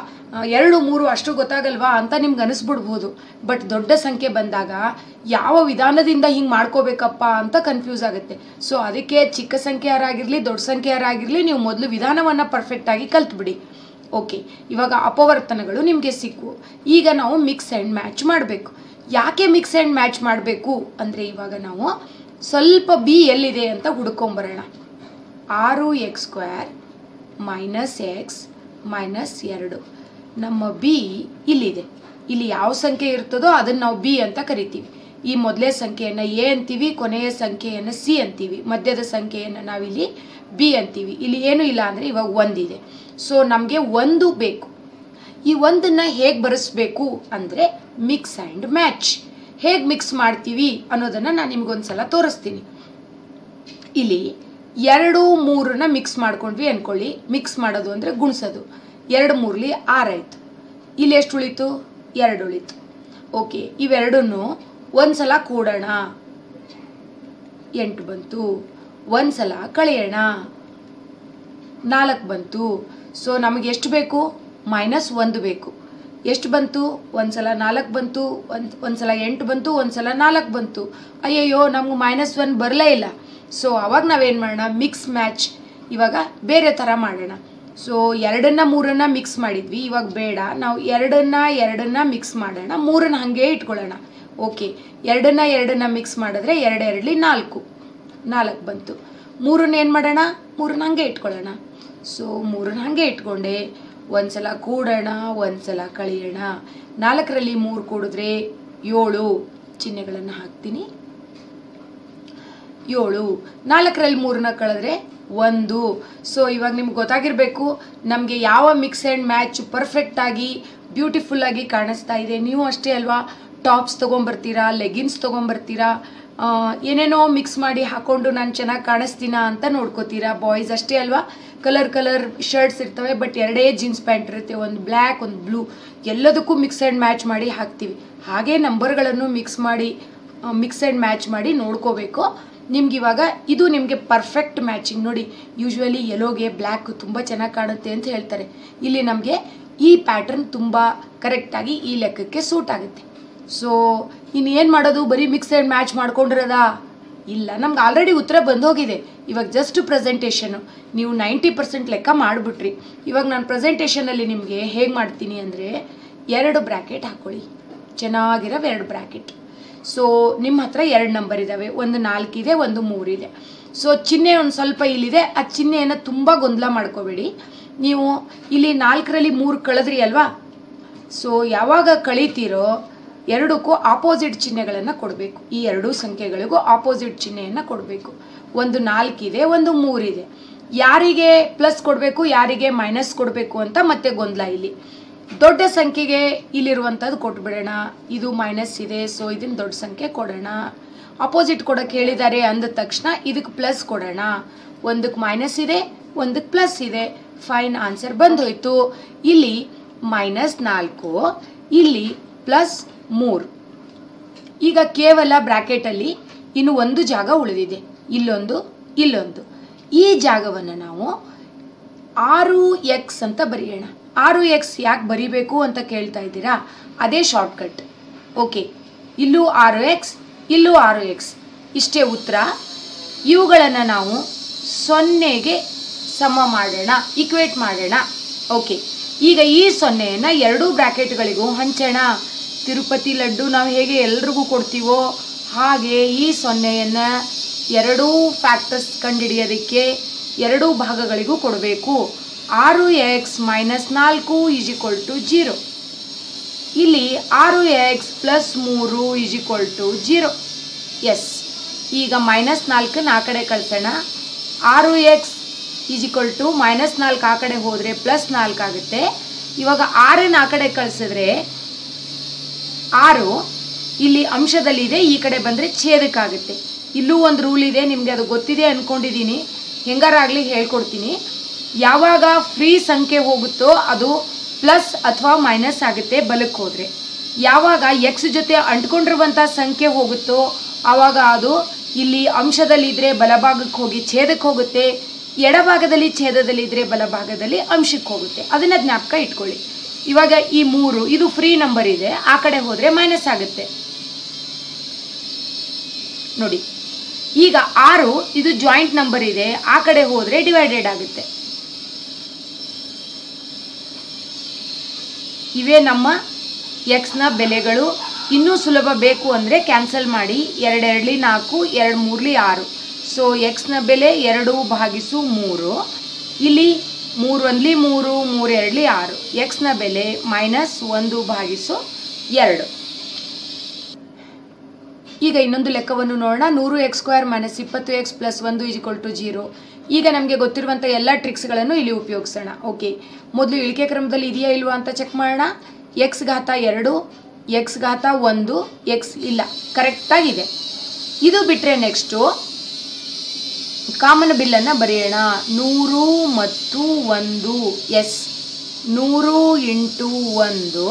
ಎರಡು, ಮೂರು ಅಷ್ಟು ಗೊತ್ತಾಗಲ್ವಾ ಅಂತ ನಿಮ್ಗೆ ಅನಿಸ್ಬಿಡ್ಬೋದು. ಬಟ್ ದೊಡ್ಡ ಸಂಖ್ಯೆ ಬಂದಾಗ ಯಾವ ವಿಧಾನದಿಂದ ಹಿಂಗೆ ಮಾಡ್ಕೋಬೇಕಪ್ಪ ಅಂತ ಕನ್ಫ್ಯೂಸ್ ಆಗುತ್ತೆ. ಸೊ ಅದಕ್ಕೆ ಚಿಕ್ಕ ಸಂಖ್ಯೆಯರಾಗಿರಲಿ ದೊಡ್ಡ ಸಂಖ್ಯೆಯರಾಗಿರಲಿ ನೀವು ಮೊದಲು ವಿಧಾನವನ್ನು ಪರ್ಫೆಕ್ಟಾಗಿ ಕಲ್ತ್ಬಿಡಿ. ಓಕೆ ಇವಾಗ ಅಪವರ್ತನಗಳು ನಿಮಗೆ ಸಿಕ್ಕು. ಈಗ ನಾವು ಮಿಕ್ಸ್ ಆ್ಯಂಡ್ ಮ್ಯಾಚ್ ಮಾಡಬೇಕು. ಯಾಕೆ ಮಿಕ್ಸ್ ಆ್ಯಂಡ್ ಮ್ಯಾಚ್ ಮಾಡಬೇಕು? ಅಂದರೆ ಇವಾಗ ನಾವು ಸ್ವಲ್ಪ ಬಿ ಎಲ್ಲಿದೆ ಅಂತ ಹುಡ್ಕೊಂಬರೋಣ. ಆರು X square minus X minus ಎರಡು. ನಮ್ಮ ಬಿ ಇಲ್ಲಿದೆ. ಇಲ್ಲಿ ಯಾವ ಸಂಖ್ಯೆ ಇರ್ತದೋ ಅದನ್ನು ನಾವು ಬಿ ಅಂತ ಕರಿತೀವಿ. ಈ ಮೊದಲೇ ಸಂಖ್ಯೆಯನ್ನು ಎ ಅಂತೀವಿ, ಕೊನೆಯ ಸಂಖ್ಯೆಯನ್ನು ಸಿ ಅಂತೀವಿ. ಮಧ್ಯದ ಸಂಖ್ಯೆಯನ್ನು ನಾವಿಲ್ಲಿ ಬಿ ಅಂತೀವಿ. ಇಲ್ಲಿ ಏನೂ ಇಲ್ಲ ಅಂದರೆ ಇವಾಗ ಒಂದಿದೆ. ಸೊ ನಮಗೆ ಒಂದು ಬೇಕು. ಈ ಒಂದನ್ನು ಹೇಗೆ ಬರೆಸ್ಬೇಕು ಅಂದರೆ ಮಿಕ್ಸ್ ಆ್ಯಂಡ್ ಮ್ಯಾಚ್. ಹೇಗೆ ಮಿಕ್ಸ್ ಮಾಡ್ತೀವಿ ಅನ್ನೋದನ್ನು ನಾನು ನಿಮ್ಗೊಂದ್ಸಲ ತೋರಿಸ್ತೀನಿ. ಇಲ್ಲಿ ಎರಡು ಮೂರನ್ನ ಮಿಕ್ಸ್ ಮಾಡ್ಕೊಂಡ್ವಿ ಅನ್ಕೊಳ್ಳಿ. ಮಿಕ್ಸ್ ಮಾಡೋದು ಅಂದರೆ ಗುಣಿಸೋದು. ಎರಡು ಮೂರ್ಲಿ ಆರಾಯ್ತು ಇಲ್ಲಿ ಎಷ್ಟು ಉಳಿತು? ಎರಡು ಉಳಿತು. ಓಕೆ ಇವೆರಡನ್ನು ಒಂದ್ಸಲ ಕೂಡೋಣ. ಎಂಟು ಬಂತು. ಒಂದ್ಸಲ ಕಳೆಯೋಣ. ನಾಲ್ಕು ಬಂತು. ಸೊ ನಮಗೆ ಎಷ್ಟು ಬೇಕು? ಮೈನಸ್ ಒಂದು ಬೇಕು. ಎಷ್ಟು ಬಂತು? ಒಂದ್ಸಲ ನಾಲ್ಕು ಬಂತು. ಒಂದು, ಒಂದ್ಸಲ ಎಂಟು ಬಂತು. ಒಂದ್ಸಲ ನಾಲ್ಕು ಬಂತು. ಅಯ್ಯಯ್ಯೋ, ನಮ್ಗೆ ಮೈನಸ್ ಒನ್ ಬರಲೇ ಇಲ್ಲ. ಸೊ ಅವಾಗ ನಾವೇನು ಮಾಡೋಣ? ಮಿಕ್ಸ್ ಮ್ಯಾಚ್ ಇವಾಗ ಬೇರೆ ಥರ ಮಾಡೋಣ. ಸೊ ಎರಡನ್ನ ಮೂರನ್ನ ಮಿಕ್ಸ್ ಮಾಡಿದ್ವಿ. ಇವಾಗ ಬೇಡ. ನಾವು ಎರಡನ್ನ ಎರಡನ್ನ ಮಿಕ್ಸ್ ಮಾಡೋಣ. ಮೂರನ್ನ ಹಾಗೆ ಇಟ್ಕೊಳ್ಳೋಣ. ಓಕೆ ಎರಡನ್ನ ಎರಡನ್ನ ಮಿಕ್ಸ್ ಮಾಡಿದ್ರೆ ಎರಡು ಎರಡಲಿ ನಾಲ್ಕು. ನಾಲ್ಕು ಬಂತು. ಮೂರನ್ನ ಏನು ಮಾಡೋಣ? ಮೂರನ್ನ ಹಾಗೆ ಇಟ್ಕೊಳ್ಳೋಣ. ಸೊ ಮೂರನ್ನ ಹಾಗೆ ಇಟ್ಕೊಂಡೆ. ಒಂದ್ಸಲ ಕೂಡೋಣ, ಒಂದ್ಸಲ ಕಳೆಯೋಣ. ನಾಲ್ಕರಲ್ಲಿ ಮೂರು ಕೂಡಿದ್ರೆ ಏಳು. ಚಿಹ್ನೆಗಳನ್ನು ಹಾಕ್ತೀನಿ. ಏಳು. ನಾಲ್ಕರಲ್ಲಿ ಮೂರನ್ನ ಕಳೆದ್ರೆ ಒಂದು. ಸೊ ಇವಾಗ ನಿಮ್ಗೆ ಗೊತ್ತಾಗಿರಬೇಕು, ನಮಗೆ ಯಾವ ಮಿಕ್ಸ್ ಆ್ಯಂಡ್ ಮ್ಯಾಚ್ ಪರ್ಫೆಕ್ಟಾಗಿ ಬ್ಯೂಟಿಫುಲ್ಲಾಗಿ ಕಾಣಿಸ್ತಾ ಇದೆ. ನೀವು ಅಷ್ಟೇ ಅಲ್ವಾ ಟಾಪ್ಸ್ ತೊಗೊಂಬರ್ತೀರಾ ಲೆಗಿನ್ಸ್ ತೊಗೊಂಬರ್ತೀರಾ ಏನೇನೋ ಮಿಕ್ಸ್ ಮಾಡಿ ಹಾಕೊಂಡು ನಾನು ಚೆನ್ನಾಗಿ ಕಾಣಿಸ್ತೀನ ಅಂತ ನೋಡ್ಕೋತೀರಾ. ಬಾಯ್ಸ್ ಅಷ್ಟೇ ಅಲ್ವಾ ಕಲರ್ ಕಲರ್ ಶರ್ಟ್ಸ್ ಇರ್ತವೆ ಬಟ್ ಎರಡೇ ಜೀನ್ಸ್ ಪ್ಯಾಂಟ್ ಇರುತ್ತೆ. ಒಂದು ಬ್ಲ್ಯಾಕ್ ಒಂದು ಬ್ಲೂ ಎಲ್ಲದಕ್ಕೂ ಮಿಕ್ಸ್ ಆ್ಯಂಡ್ ಮ್ಯಾಚ್ ಮಾಡಿ ಹಾಕ್ತೀವಿ. ಹಾಗೆ ನಂಬರ್ಗಳನ್ನು ಮಿಕ್ಸ್ ಮಾಡಿ ಮಿಕ್ಸ್ ಆ್ಯಂಡ್ ಮ್ಯಾಚ್ ಮಾಡಿ ನೋಡ್ಕೋಬೇಕು. ನಿಮ್ಗೆ ಇವಾಗ ಇದು ನಿಮಗೆ ಪರ್ಫೆಕ್ಟ್ ಮ್ಯಾಚಿಂಗ್ ನೋಡಿ ಯೂಶ್ವಲಿ ಯೆಲೋಗೆ ಬ್ಲ್ಯಾಕ್ ತುಂಬ ಚೆನ್ನಾಗಿ ಕಾಣುತ್ತೆ ಅಂತ ಹೇಳ್ತಾರೆ. ಇಲ್ಲಿ ನಮಗೆ ಈ ಪ್ಯಾಟರ್ನ್ ತುಂಬ ಕರೆಕ್ಟಾಗಿ ಈ ಲೆಕ್ಕಕ್ಕೆ ಸೂಟ್ ಆಗುತ್ತೆ. ಸೊ ಇನ್ನು ಏನು ಮಾಡೋದು? ಬರೀ ಮಿಕ್ಸ್ ಆ್ಯಂಡ್ ಮ್ಯಾಚ್ ಮಾಡ್ಕೊಂಡಿರೋದಾ? ಇಲ್ಲ, ನಮ್ಗೆ ಆಲ್ರೆಡಿ ಉತ್ತರ ಬಂದು ಹೋಗಿದೆ ಇವಾಗ ಜಸ್ಟ್ ಪ್ರೆಸೆಂಟೇಷನು ನೀವು ನೈಂಟಿ ಪರ್ಸೆಂಟ್ ಲೆಕ್ಕ ಮಾಡಿಬಿಟ್ರಿ. ಇವಾಗ ನಾನು ಪ್ರೆಸೆಂಟೇಷನಲ್ಲಿ ನಿಮಗೆ ಹೇಗೆ ಮಾಡ್ತೀನಿ ಅಂದರೆ, ಎರಡು ಬ್ರ್ಯಾಕೆಟ್ ಹಾಕ್ಕೊಳ್ಳಿ ಚೆನ್ನಾಗಿರೋ ಎರಡು ಬ್ರ್ಯಾಕೆಟ್ ಸೊ ನಿಮ್ಮ ಹತ್ರ ಎರಡು ನಂಬರ್ ಇದ್ದಾವೆ ಒಂದು ನಾಲ್ಕಿದೆ ಒಂದು ಮೂರಿದೆ ಸೊ ಚಿಹ್ನೆ ಒಂದು ಸ್ವಲ್ಪ ಇಲ್ಲಿದೆ. ಆ ಚಿಹ್ನೆಯನ್ನು ತುಂಬ ಗೊಂದಲ ಮಾಡ್ಕೋಬೇಡಿ. ನೀವು ಇಲ್ಲಿ ನಾಲ್ಕರಲ್ಲಿ ಮೂರು ಕಳೆದ್ರಿ ಅಲ್ವಾ? ಸೊ ಯಾವಾಗ ಕಳೀತೀರೋ ಎರಡಕ್ಕೂ ಆಪೋಸಿಟ್ ಚಿಹ್ನೆಗಳನ್ನು ಕೊಡಬೇಕು. ಈ ಎರಡೂ ಸಂಖ್ಯೆಗಳಿಗೂ ಆಪೋಸಿಟ್ ಚಿಹ್ನೆಯನ್ನು ಕೊಡಬೇಕು. ಒಂದು ನಾಲ್ಕಿದೆ ಒಂದು ಮೂರಿದೆ ಯಾರಿಗೆ ಪ್ಲಸ್ ಕೊಡಬೇಕು, ಯಾರಿಗೆ ಮೈನಸ್ ಕೊಡಬೇಕು ಅಂತ ಮತ್ತೆ ಗೊಂದಲ ಇಲ್ಲಿ. ದೊಡ್ಡ ಸಂಖ್ಯೆಗೆ ಇಲ್ಲಿರುವಂಥದ್ದು ಕೊಟ್ಬಿಡೋಣ ಇದು ಮೈನಸ್ ಇದೆ ಸೊ ಇದನ್ನ ದೊಡ್ಡ ಸಂಖ್ಯೆ ಕೊಡೋಣ. ಅಪೋಸಿಟ್ ಕೊಡೋಕೆ ಹೇಳಿದ್ದಾರೆ ಅಂದ ತಕ್ಷಣ ಇದಕ್ಕೆ ಪ್ಲಸ್ ಕೊಡೋಣ. ಒಂದಕ್ಕೆ ಮೈನಸ್ ಇದೆ, ಒಂದಕ್ಕೆ ಪ್ಲಸ್ ಇದೆ. ಫೈನ್ ಆನ್ಸರ್ ಬಂದೋಯ್ತು. ಇಲ್ಲಿ ಮೈನಸ್ ನಾಲ್ಕು, ಇಲ್ಲಿ ಪ್ಲಸ್ ಮೂರು. ಈಗ ಕೇವಲ ಬ್ರ್ಯಾಕೆಟಲ್ಲಿ ಇನ್ನು ಒಂದು ಜಾಗ ಉಳಿದಿದೆ. ಇಲ್ಲೊಂದು ಇಲ್ಲೊಂದು. ಈ ಜಾಗವನ್ನು ನಾವು ಆರು ಎಕ್ಸ್ ಅಂತ ಬರೆಯೋಣ. ಆರು ಎಕ್ಸ್ ಯಾಕೆ ಬರಿಬೇಕು ಅಂತ ಕೇಳ್ತಾ ಇದ್ದೀರಾ? ಅದೇ ಶಾರ್ಟ್ಕಟ್ ಓಕೆ ಇಲ್ಲೂ ಆರು ಎಕ್ಸ್ ಇಲ್ಲೂ ಆರು ಎಕ್ಸ್ ಇಷ್ಟೇ ಉತ್ತರ. ಇವುಗಳನ್ನು ನಾವು ಸೊನ್ನೆಗೆ ಸಮ ಮಾಡೋಣ ಇಕ್ವೇಟ್ ಮಾಡೋಣ. ಓಕೆ ಈಗ ಈ ಸೊನ್ನೆಯನ್ನು ಎರಡೂ ಬ್ರ್ಯಾಕೆಟ್ಗಳಿಗೂ ಹಂಚೋಣ. ತಿರುಪತಿ ಲಡ್ಡು ನಾವು ಹೇಗೆ ಎಲ್ರಿಗೂ ಕೊಡ್ತೀವೋ ಹಾಗೆ ಈ ಸೊನ್ನೆಯನ್ನು ಎರಡೂ ಫ್ಯಾಕ್ಟರ್ಸ್ ಕಂಡುಹಿಡಿಯೋದಕ್ಕೆ ಎರಡೂ ಭಾಗಗಳಿಗೂ ಕೊಡಬೇಕು. ಆರು ಎಕ್ಸ್ ಮೈನಸ್ ನಾಲ್ಕು ಈಸ್ ಈಕ್ವಲ್ ಟು ಜೀರೋ ಇಲ್ಲಿ ಆರು ಎಕ್ಸ್ ಪ್ಲಸ್ ಮೂರು is equal to zero S ಈಗ ಮೈನಸ್ ನಾಲ್ಕನ್ನು ಆ ಕಡೆ ಕಳ್ಸೋಣ. ಆರು X is equal to minus ನಾಲ್ಕು ಆ ಕಡೆ ಹೋದರೆ ಪ್ಲಸ್ ನಾಲ್ಕು ಆಗುತ್ತೆ. ಇವಾಗ ಆರನ್ನು ಆ ಕಡೆ ಕಳಿಸಿದ್ರೆ ಆರು ಇಲ್ಲಿ ಅಂಶದಲ್ಲಿದೆ ಈ ಕಡೆ ಬಂದರೆ ಛೇದಕ್ಕಾಗುತ್ತೆ. ಇಲ್ಲೂ ಒಂದು ರೂಲ್ ಇದೆ, ನಿಮಗೆ ಅದು ಗೊತ್ತಿದೆ ಅಂದ್ಕೊಂಡಿದ್ದೀನಿ ಹೆಂಗಾರಾಗಲಿ ಹೇಳ್ಕೊಡ್ತೀನಿ. ಯಾವಾಗ ಫ್ರೀ ಸಂಖ್ಯೆ ಹೋಗುತ್ತೋ ಅದು ಪ್ಲಸ್ ಅಥವಾ ಮೈನಸ್ ಆಗುತ್ತೆ ಬಲಕ್ಕೆ ಹೋದರೆ. ಯಾವಾಗ ಎಕ್ಸ್ ಜೊತೆ ಅಂಟ್ಕೊಂಡಿರುವಂಥ ಸಂಖ್ಯೆ ಹೋಗುತ್ತೋ ಆವಾಗ ಅದು ಇಲ್ಲಿ ಅಂಶದಲ್ಲಿದ್ದರೆ ಬಲಭಾಗಕ್ಕೆ ಹೋಗಿ ಛೇದಕ್ಕೆ ಹೋಗುತ್ತೆ, ಎಡಭಾಗದಲ್ಲಿ ಛೇದದಲ್ಲಿದ್ದರೆ ಬಲಭಾಗದಲ್ಲಿ ಅಂಶಕ್ಕೆ ಹೋಗುತ್ತೆ. ಅದನ್ನು ಜ್ಞಾಪಕ ಇಟ್ಕೊಳ್ಳಿ. ಇವಾಗ ಈ ಮೂರು, ಇದು ಫ್ರೀ ನಂಬರ್ ಇದೆ, ಆ ಕಡೆ ಹೋದರೆ ಮೈನಸ್ ಆಗುತ್ತೆ. ನೋಡಿ, ಈಗ ಆರು, ಇದು ಜಾಯಿಂಟ್ ನಂಬರ್ ಇದೆ, ಆ ಕಡೆ ಹೋದರೆ ಡಿವೈಡೆಡ್ ಆಗುತ್ತೆ. ಇವೇ ನಮ್ಮ ಎಕ್ಸ್ನ ಬೆಲೆಗಳು. ಇನ್ನೂ ಸುಲಭ ಬೇಕು ಅಂದರೆ ಕ್ಯಾನ್ಸಲ್ ಮಾಡಿ. ಎರಡೆರಡ್ಲಿ ನಾಲ್ಕು, ಎರಡು ಮೂರ್ಲಿ ಆರು. ಸೊ ಎಕ್ಸ್ನ ಬೆಲೆ ಎರಡು ಭಾಗಿಸು ಮೂರು. ಇಲ್ಲಿ ಮೂರು ಒಂದ್ಲಿ ಮೂರು ಮೂರು ಎರಡ್ಲಿ ಆರು. ಎಕ್ಸ್ನ ಬೆಲೆ ಮೈನಸ್ ಒಂದು ಭಾಗಿಸು ಎರಡು. ಈಗ ಇನ್ನೊಂದು ಲೆಕ್ಕವನ್ನು ನೋಡೋಣ. ನೂರು ಎಕ್ಸ್ ಸ್ಕ್ವೇರ್ ಮೈನಸ್ ಇಪ್ಪತ್ತು ಎಕ್ಸ್ ಪ್ಲಸ್ ಒಂದು ಈಜ್ಕೊಲ್ ಟು ಜೀರೋ ಈಗ ನಮಗೆ ಗೊತ್ತಿರುವಂಥ ಎಲ್ಲ ಟ್ರಿಕ್ಸ್ಗಳನ್ನು ಇಲ್ಲಿ ಉಪಯೋಗಿಸೋಣ. ಓಕೆ ಮೊದಲು ಇಳಿಕೆ ಕ್ರಮದಲ್ಲಿ ಇದೆಯಾ ಇಲ್ವಾ ಅಂತ ಚೆಕ್ ಮಾಡೋಣ. ಎಕ್ಸ್ ಘಾತ ಎರಡು ಎಕ್ಸ್ ಘಾತ ಒಂದು ಎಕ್ಸ್ ಇಲ್ಲ. ಕರೆಕ್ಟಾಗಿದೆ ಇದು. ಬಿಟ್ಟರೆ ನೆಕ್ಸ್ಟು ಕಾಮನ್ ಬಿಲ್ಲನ್ನು ಬರೆಯೋಣ. ನೂರು ಮತ್ತು ಒಂದು ಎಸ್ ನೂರು ಇಂಟು ಒಂದು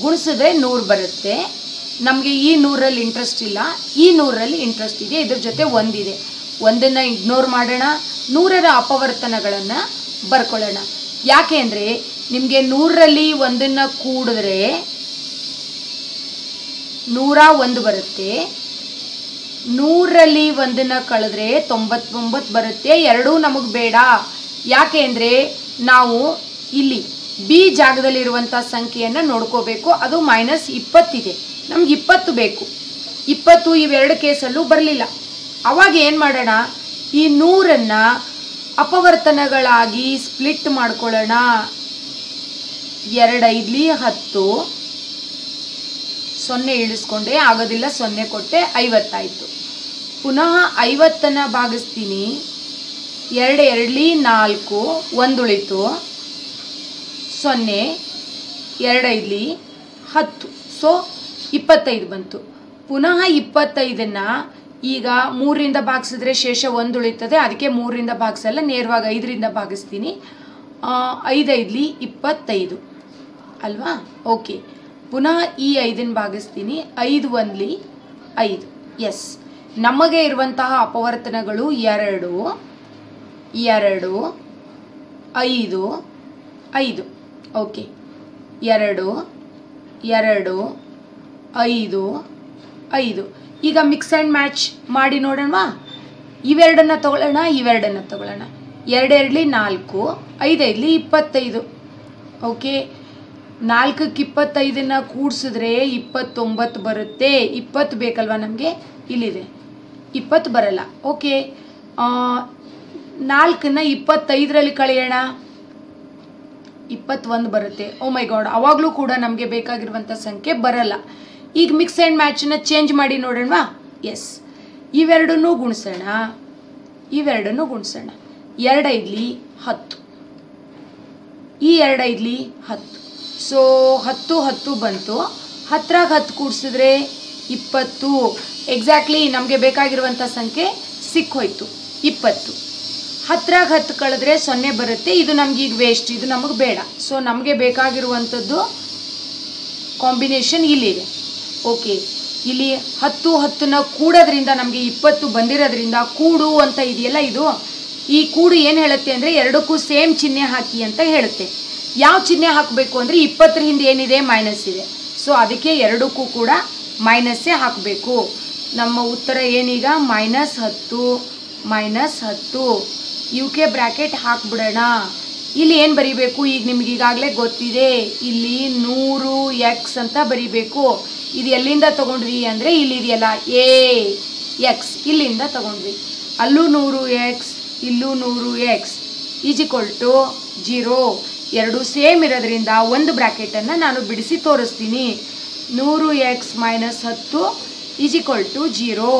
ಗುಣಿಸಿದ್ರೆ ನೂರು ಬರುತ್ತೆ. ನಮಗೆ ಈ ನೂರಲ್ಲಿ ಇಂಟ್ರೆಸ್ಟ್ ಇಲ್ಲ. ಈ ನೂರಲ್ಲಿ ಇಂಟ್ರೆಸ್ಟ್ ಇದೆ. ಇದ್ರ ಜೊತೆ ಒಂದಿದೆ. ಒಂದನ್ನು ಇಗ್ನೋರ್ ಮಾಡೋಣ, ನೂರರ ಅಪವರ್ತನಗಳನ್ನು ಬರ್ಕೊಳ್ಳೋಣ. ಯಾಕೆ ಅಂದರೆ, ನಿಮಗೆ ನೂರರಲ್ಲಿ ಒಂದನ್ನು ಕೂಡಿದ್ರೆ ನೂರ ಒಂದು ಬರುತ್ತೆ, ನೂರರಲ್ಲಿ ಒಂದನ್ನು ಕಳೆದ್ರೆ ತೊಂಬತ್ತೊಂಬತ್ತು ಬರುತ್ತೆ, ಎರಡೂ ನಮಗೆ ಬೇಡ. ಯಾಕೆ ಅಂದರೆ, ನಾವು ಇಲ್ಲಿ ಬಿ ಜಾಗದಲ್ಲಿರುವಂಥ ಸಂಖ್ಯೆಯನ್ನು ನೋಡ್ಕೋಬೇಕು, ಅದು ಮೈನಸ್ ಇಪ್ಪತ್ತಿದೆ. ನಮ್ಗೆ ಇಪ್ಪತ್ತು ಬೇಕು. ಇಪ್ಪತ್ತು ಇವೆರಡು ಕೇಸಲ್ಲೂ ಬರಲಿಲ್ಲ. ಅವಾಗ ಏನು ಮಾಡೋಣ? ಈ ನೂರನ್ನು ಅಪವರ್ತನಗಳಾಗಿ ಸ್ಪ್ಲಿಟ್ ಮಾಡ್ಕೊಳ್ಳೋಣ. ಎರಡು ಐದ್ಲಿ ಹತ್ತು. ಸೊನ್ನೆ ಇಳಿಸ್ಕೊಂಡೆ, ಆಗೋದಿಲ್ಲ, ಸೊನ್ನೆ ಕೊಟ್ಟೆ, ಐವತ್ತಾಯಿತು. ಪುನಃ ಐವತ್ತನ್ನು ಭಾಗಿಸ್ತೀನಿ. ಎರಡು ಎರಡ್ಲಿ ನಾಲ್ಕು, ಒಂದುಳಿತು. ಸೊನ್ನೆ ಎರಡೈದ್ಲಿ ಹತ್ತು. ಸೊ ಇಪ್ಪತ್ತೈದು ಬಂತು. ಪುನಃ ಇಪ್ಪತ್ತೈದನ್ನು ಈಗ ಮೂರರಿಂದ ಭಾಗಿಸಿದ್ರೆ ಶೇಷ ಒಂದು ಉಳಿತದೆ ಅದಕ್ಕೆ ಮೂರರಿಂದ ಭಾಗಿಸಲ್ಲ, ನೇರವಾಗಿ ಐದರಿಂದ ಭಾಗಿಸ್ತೀನಿ. ಐದೈದ್ಲಿ ಇಪ್ಪತ್ತೈದು. ಅಲ್ವಾ? ಓಕೆ. ಪುನಃ ಈ ಐದನ್ನು ಭಾಗಿಸ್ತೀನಿ. ಐದು ಒಂದ್ಲಿ ಐದು. ಎಸ್ ನಮಗೆ ಇರುವಂತಹ ಅಪವರ್ತನಗಳು ಎರಡು ಎರಡು, ಐದು ಐದು. ಓಕೆ. ಎರಡು ಎರಡು, ಐದು ಐದು. ಈಗ ಮಿಕ್ಸ್ ಆ್ಯಂಡ್ ಮ್ಯಾಚ್ ಮಾಡಿ ನೋಡೋಣವಾ? ಇವೆರಡನ್ನು ತಗೊಳ್ಳೋಣ ಇವೆರಡನ್ನು ತಗೊಳ್ಳೋಣ. ಎರಡೆರಡಲಿ ನಾಲ್ಕು ಐದೈದಲಿ ಇಪ್ಪತ್ತೈದು. ಓಕೆ? ನಾಲ್ಕಕ್ಕೆ ಇಪ್ಪತ್ತೈದನ್ನು ಕೂಡಿಸಿದ್ರೆ ಇಪ್ಪತ್ತೊಂಬತ್ತು ಬರುತ್ತೆ. ಇಪ್ಪತ್ತು ಬೇಕಲ್ವಾ ನಮಗೆ? ಇಲ್ಲಿದೆ. ಇಪ್ಪತ್ತು ಬರಲ್ಲ. ಓಕೆ? ನಾಲ್ಕನ್ನು ಇಪ್ಪತ್ತೈದರಲ್ಲಿ ಕಳೆಯೋಣ. ಇಪ್ಪತ್ತೊಂದು ಬರುತ್ತೆ. ಓ ಮೈ ಗಾಡ್ ಅವಾಗಲೂ ಕೂಡ ನಮಗೆ ಬೇಕಾಗಿರುವಂಥ ಸಂಖ್ಯೆ ಬರಲ್ಲ. ಈಗ ಮಿಕ್ಸ್ ಆ್ಯಂಡ್ ಮ್ಯಾಚನ್ನ ಚೇಂಜ್ ಮಾಡಿ ನೋಡೋಣವಾ? ಎಸ್ ಇವೆರಡನ್ನೂ ಗುಣಿಸೋಣ. ಇವೆರಡನ್ನೂ ಗುಣಿಸೋಣ. ಎರಡು ಐದ್ಲಿ ಹತ್ತು. ಈ ಎರಡು ಐದ್ಲಿ ಹತ್ತು. ಸೊ ಹತ್ತು ಹತ್ತು ಬಂತು. ಹತ್ತರಾಗ ಹತ್ತು ಕೂಡಿಸಿದ್ರೆ ಇಪ್ಪತ್ತು. ಎಕ್ಸಾಕ್ಟ್ಲಿ ನಮಗೆ ಬೇಕಾಗಿರುವಂಥ ಸಂಖ್ಯೆ ಸಿಕ್ಕೋಯ್ತು. ಇಪ್ಪತ್ತು. ಹತ್ತರಾಗ ಹತ್ತು ಕಳೆದ್ರೆ ಸೊನ್ನೆ ಬರುತ್ತೆ. ಇದು ನಮ್ಗೆ ಈಗ ವೇಸ್ಟ್ ಇದು ನಮಗೆ ಬೇಡ. ಸೊ ನಮಗೆ ಬೇಕಾಗಿರುವಂಥದ್ದು ಕಾಂಬಿನೇಷನ್ ಇಲ್ಲಿದೆ. ಓಕೆ. ಇಲ್ಲಿ ಹತ್ತು ಹತ್ತನ್ನ ಕೂಡೋದ್ರಿಂದ ನಮಗೆ ಇಪ್ಪತ್ತು ಬಂದಿರೋದ್ರಿಂದ ಕೂಡು ಅಂತ ಇದೆಯಲ್ಲ ಇದು? ಈ ಕೂಡು ಏನು ಹೇಳುತ್ತೆ ಅಂದರೆ ಎರಡಕ್ಕೂ ಸೇಮ್ ಚಿಹ್ನೆ ಹಾಕಿ ಅಂತ ಹೇಳುತ್ತೆ. ಯಾವ ಚಿಹ್ನೆ ಹಾಕಬೇಕು ಅಂದರೆ ಇಪ್ಪತ್ತರ ಹಿಂದೆ ಏನಿದೆ? ಮೈನಸ್ ಇದೆ. ಸೊ ಅದಕ್ಕೆ ಎರಡಕ್ಕೂ ಕೂಡ ಮೈನಸ್ಸೇ ಹಾಕಬೇಕು. ನಮ್ಮ ಉತ್ತರ ಏನೀಗ? ಮೈನಸ್ ಹತ್ತು ಮೈನಸ್ ಹತ್ತು. ಕೆ ಬ್ರ್ಯಾಕೆಟ್ ಹಾಕ್ಬಿಡೋಣ. ಇಲ್ಲಿ ಏನು ಬರಿಬೇಕು? ಈಗ ನಿಮ್ಗೆ ಈಗಾಗಲೇ ಗೊತ್ತಿದೆ. ಇಲ್ಲಿ ನೂರು ಎಕ್ಸ್ ಅಂತ ಬರಿಬೇಕು. ಇದು ಎಲ್ಲಿಂದ ತಗೊಂಡ್ವಿ ಅಂದರೆ ಇಲ್ಲಿದೆಯಲ್ಲ? ಎ, ಎಕ್ಸ್, ಇಲ್ಲಿಂದ ತಗೊಂಡ್ವಿ. ಅಲ್ಲೂ ನೂರು ಎಕ್ಸ್, ಇಲ್ಲೂ ನೂರು x. Is equal to zero. ಎರಡು ಸೇಮ್ ಇರೋದ್ರಿಂದ ಒಂದು ಬ್ರ್ಯಾಕೆಟನ್ನು ನಾನು ಬಿಡಿಸಿ ತೋರಿಸ್ತೀನಿ. ನೂರು ಎಕ್ಸ್ ಮೈನಸ್ ಹತ್ತು ಈಜಿಕ್ವಲ್ ಟು ಜೀರೋ.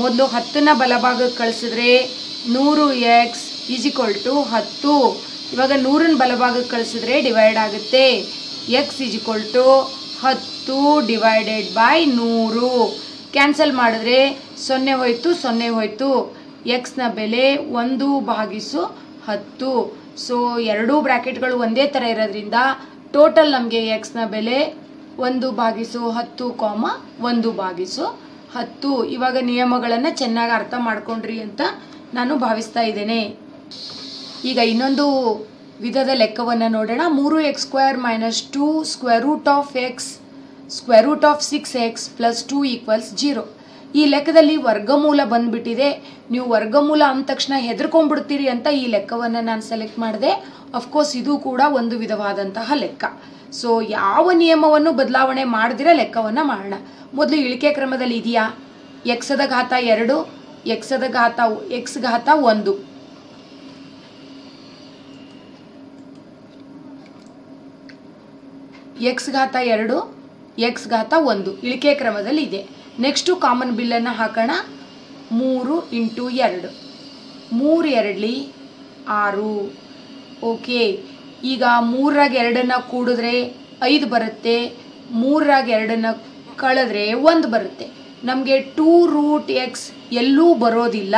ಮೊದಲು ಹತ್ತನ್ನ ಬಲಭಾಗಕ್ಕೆ ಕಳಿಸಿದ್ರೆ ನೂರು ಎಕ್ಸ್ ಈಜಿಕ್ವಲ್ ಟು ಹತ್ತು. ಇವಾಗ ನೂರನ್ನ ಬಲಭಾಗಕ್ಕೆ ಕಳಿಸಿದ್ರೆ ಡಿವೈಡ್ ಆಗುತ್ತೆ. ಎಕ್ಸ್ ಈಜಿಕ್ವಲ್ ಟು ಹತ್ತು ಡಿವೈಡೆಡ್ ಬೈ ನೂರು. ಕ್ಯಾನ್ಸಲ್ ಮಾಡಿದ್ರೆ ಸೊನ್ನೆ ಹೋಯ್ತು ಸೊನ್ನೆ ಹೋಯ್ತು. ಎಕ್ಸ್ನ ಬೆಲೆ ಒಂದು ಭಾಗಿಸು ಹತ್ತು. ಸೊ ಎರಡೂ ಬ್ರ್ಯಾಕೆಟ್ಗಳು ಒಂದೇ ಥರ ಇರೋದ್ರಿಂದ ಟೋಟಲ್ ನಮಗೆ ಎಕ್ಸ್ನ ಬೆಲೆ ಒಂದು ಭಾಗಿಸು ಹತ್ತು ಕಾಮ ಒಂದು ಭಾಗಿಸು ಹತ್ತು. ಇವಾಗ ನಿಯಮಗಳನ್ನು ಚೆನ್ನಾಗಿ ಅರ್ಥ ಮಾಡ್ಕೊಂಡ್ರಿ ಅಂತ ನಾನು ಭಾವಿಸ್ತಾ ಇದ್ದೇನೆ. ಈಗ ಇನ್ನೊಂದು ವಿಧದ ಲೆಕ್ಕವನ್ನು ನೋಡೋಣ. ಮೂರು X square minus two square root of X square root of six X plus two equals zero. ಈ ಲೆಕ್ಕದಲ್ಲಿ ವರ್ಗಮೂಲ ಬಂದ್ಬಿಟ್ಟಿದೆ. ನೀವು ವರ್ಗಮೂಲ ಅಂದ ತಕ್ಷಣ ಹೆದರ್ಕೊಂಡ್ಬಿಡ್ತೀರಿ ಅಂತ ಈ ಲೆಕ್ಕವನ್ನು ನಾನು ಸೆಲೆಕ್ಟ್ ಮಾಡಿದೆ. ಅಫ್ಕೋರ್ಸ್ ಇದು ಕೂಡ ಒಂದು ವಿಧವಾದಂತಹ ಲೆಕ್ಕ. ಸೊ ಯಾವ ನಿಯಮವನ್ನು ಬದಲಾವಣೆ ಮಾಡದಿರ ಲೆಕ್ಕವನ್ನು ಮಾಡೋಣ. ಮೊದಲು ಇಳಿಕೆ ಕ್ರಮದಲ್ಲಿ ಇದೆಯಾ? ಎಕ್ಸದ ಘಾತ ಎರಡು ಎಕ್ಸದ ಘಾತ ಎಕ್ಸ್ ಘಾತ ಒಂದು. ಎಕ್ಸ್ ಘಾತ ಎರಡು ಎಕ್ಸ್ ಘಾತ ಒಂದು, ಇಳಿಕೆ ಕ್ರಮದಲ್ಲಿ ಇದೆ ನೆಕ್ಸ್ಟು ಕಾಮನ್ ಬಿಲ್ಲನ್ನು ಹಾಕೋಣ. ಮೂರು ಇಂಟು ಎರಡು. ಮೂರು ಎರಡಲಿ ಆರು. ಓಕೆ ಈಗ ಮೂರಾಗ ಎರಡನ್ನು ಕೂಡಿದ್ರೆ ಐದು ಬರುತ್ತೆ. ಮೂರಾಗ ಎರಡನ್ನು ಕಳೆದ್ರೆ ಒಂದು ಬರುತ್ತೆ. ನಮಗೆ ಟೂ ರೂಟ್ ಎಕ್ಸ್ ಎಲ್ಲೂ ಬರೋದಿಲ್ಲ.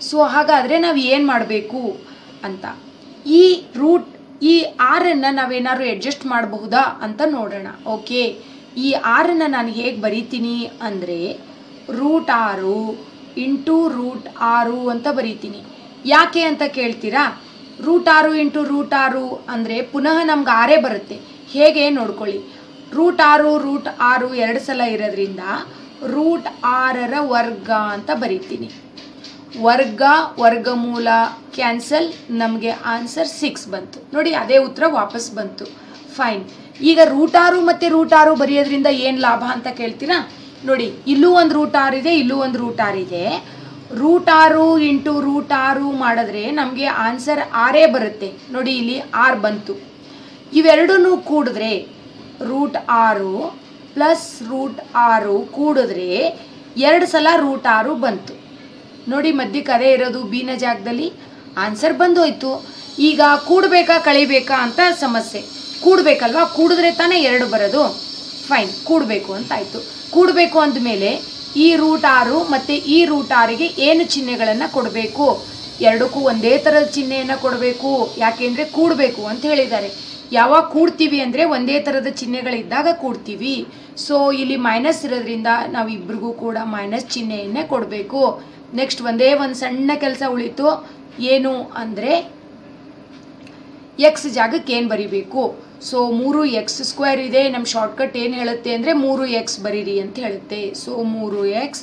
ಸೊ ಹಾಗಾದರೆ ನಾವು ಏನು ಮಾಡಬೇಕು ಅಂತ? ಈ ರೂಟ್, ಈ ಆರನ್ನು ನಾವೇನಾದ್ರು ಅಡ್ಜಸ್ಟ್ ಮಾಡಬಹುದಾ ಅಂತ ನೋಡೋಣ. ಓಕೆ ಈ ಆರನ್ನು ನಾನು ಹೇಗೆ ಬರೀತೀನಿ ಅಂದರೆ ರೂಟ್ ಆರು ಇಂಟು ರೂಟ್ ಆರು ಅಂತ ಬರೀತೀನಿ. ಯಾಕೆ ಅಂತ ಕೇಳ್ತೀರಾ? ರೂಟ್ ಆರು ಇಂಟು ರೂಟ್ ಆರು ಅಂದರೆ ಪುನಃ ನಮ್ಗೆ ಆರೇ ಬರುತ್ತೆ. ಹೇಗೆ ನೋಡ್ಕೊಳ್ಳಿ. ರೂಟ್ ಆರು ರೂಟ್ ಆರು ಎರಡು ಸಲ ಇರೋದ್ರಿಂದ ರೂಟ್ ಆರರ ವರ್ಗ ಅಂತ ಬರೀತೀನಿ. ವರ್ಗ, ವರ್ಗಮೂಲ, ಕ್ಯಾನ್ಸಲ್, ನಮಗೆ ಆನ್ಸರ್ ಸಿಕ್ಸ್ ಬಂತು. ನೋಡಿ, ಅದೇ ಉತ್ತರ ವಾಪಸ್ ಬಂತು. ಫೈನ್. ಈಗ ರೂಟಾರು ಮತ್ತು ರೂಟ್ ಆರು ಬರೆಯೋದ್ರಿಂದ ಏನು ಲಾಭ ಅಂತ ಕೇಳ್ತೀರಾ? ನೋಡಿ, ಇಲ್ಲೂ ಒಂದು ರೂಟ್ ಆರ್ ಇದೆ, ಇಲ್ಲೂ ಒಂದು ರೂಟ್ ಆರ್ ಇದೆ. ರೂಟ್ ಆರು ಇಂಟು ರೂಟ್ ಆರು ಮಾಡಿದ್ರೆ ನಮಗೆ ಆನ್ಸರ್ ಆರೇ ಬರುತ್ತೆ. ನೋಡಿ, ಇಲ್ಲಿ ಆರ್ ಬಂತು. ಇವೆರಡೂ ಕೂಡಿದ್ರೆ ರೂಟ್ ಆರು ಪ್ಲಸ್ ರೂಟ್ ಆರು ಕೂಡಿದ್ರೆ ಎರಡು ಸಲ ರೂಟ್ ಆರು ಬಂತು. ನೋಡಿ, ಮಧ್ಯ ಕರೆ ಇರೋದು ಬೀನ ಜಾಗದಲ್ಲಿ. ಆನ್ಸರ್ ಬಂದೋಯ್ತು. ಈಗ ಕೂಡಬೇಕಾ, ಕಳಿಬೇಕಾ ಅಂತ ಸಮಸ್ಯೆ. ಕೂಡಬೇಕಲ್ವಾ? ಕೂಡಿದ್ರೆ ತಾನೇ ಎರಡು ಬರೋದು. ಫೈನ್ ಕೂಡಬೇಕು ಅಂತ ಆಯಿತು. ಕೂಡಬೇಕು ಅಂದಮೇಲೆ ಈ ರೂಟ್ ಆರು ಮತ್ತು ಈ ರೂಟ್ ಆರಿಗೆ ಏನು ಚಿಹ್ನೆಗಳನ್ನು ಕೊಡಬೇಕು? ಎರಡಕ್ಕೂ ಒಂದೇ ಥರದ ಚಿಹ್ನೆಯನ್ನು ಕೊಡಬೇಕು. ಯಾಕೆಂದರೆ ಕೂಡಬೇಕು ಅಂತ ಹೇಳಿದ್ದಾರೆ. ಯಾವಾಗ ಕೂಡ್ತೀವಿ ಅಂದರೆ ಒಂದೇ ಥರದ ಚಿಹ್ನೆಗಳಿದ್ದಾಗ ಕೂಡ್ತೀವಿ. ಸೊ ಇಲ್ಲಿ ಮೈನಸ್ ಇರೋದ್ರಿಂದ ನಾವು ಇಬ್ರಿಗೂ ಕೂಡ ಮೈನಸ್ ಚಿಹ್ನೆಯನ್ನೇ ಕೊಡಬೇಕು. ನೆಕ್ಸ್ಟ್ ಒಂದೇ ಒಂದು ಸಣ್ಣ ಕೆಲಸ ಉಳಿತು. ಏನು ಅಂದರೆ ಎಕ್ಸ್ ಜಾಗಕ್ಕೆ ಏನು ಬರಿಬೇಕು? ಸೊ ಮೂರು ಎಕ್ಸ್ ಸ್ಕ್ವೇರ್ ಇದೆ ನಮ್ಮ ಶಾರ್ಟ್ಕಟ್ ಏನು ಹೇಳುತ್ತೆ ಅಂದರೆ ಮೂರು ಎಕ್ಸ್ ಬರೀರಿ ಅಂತ ಹೇಳುತ್ತೆ. ಸೊ ಮೂರು ಎಕ್ಸ್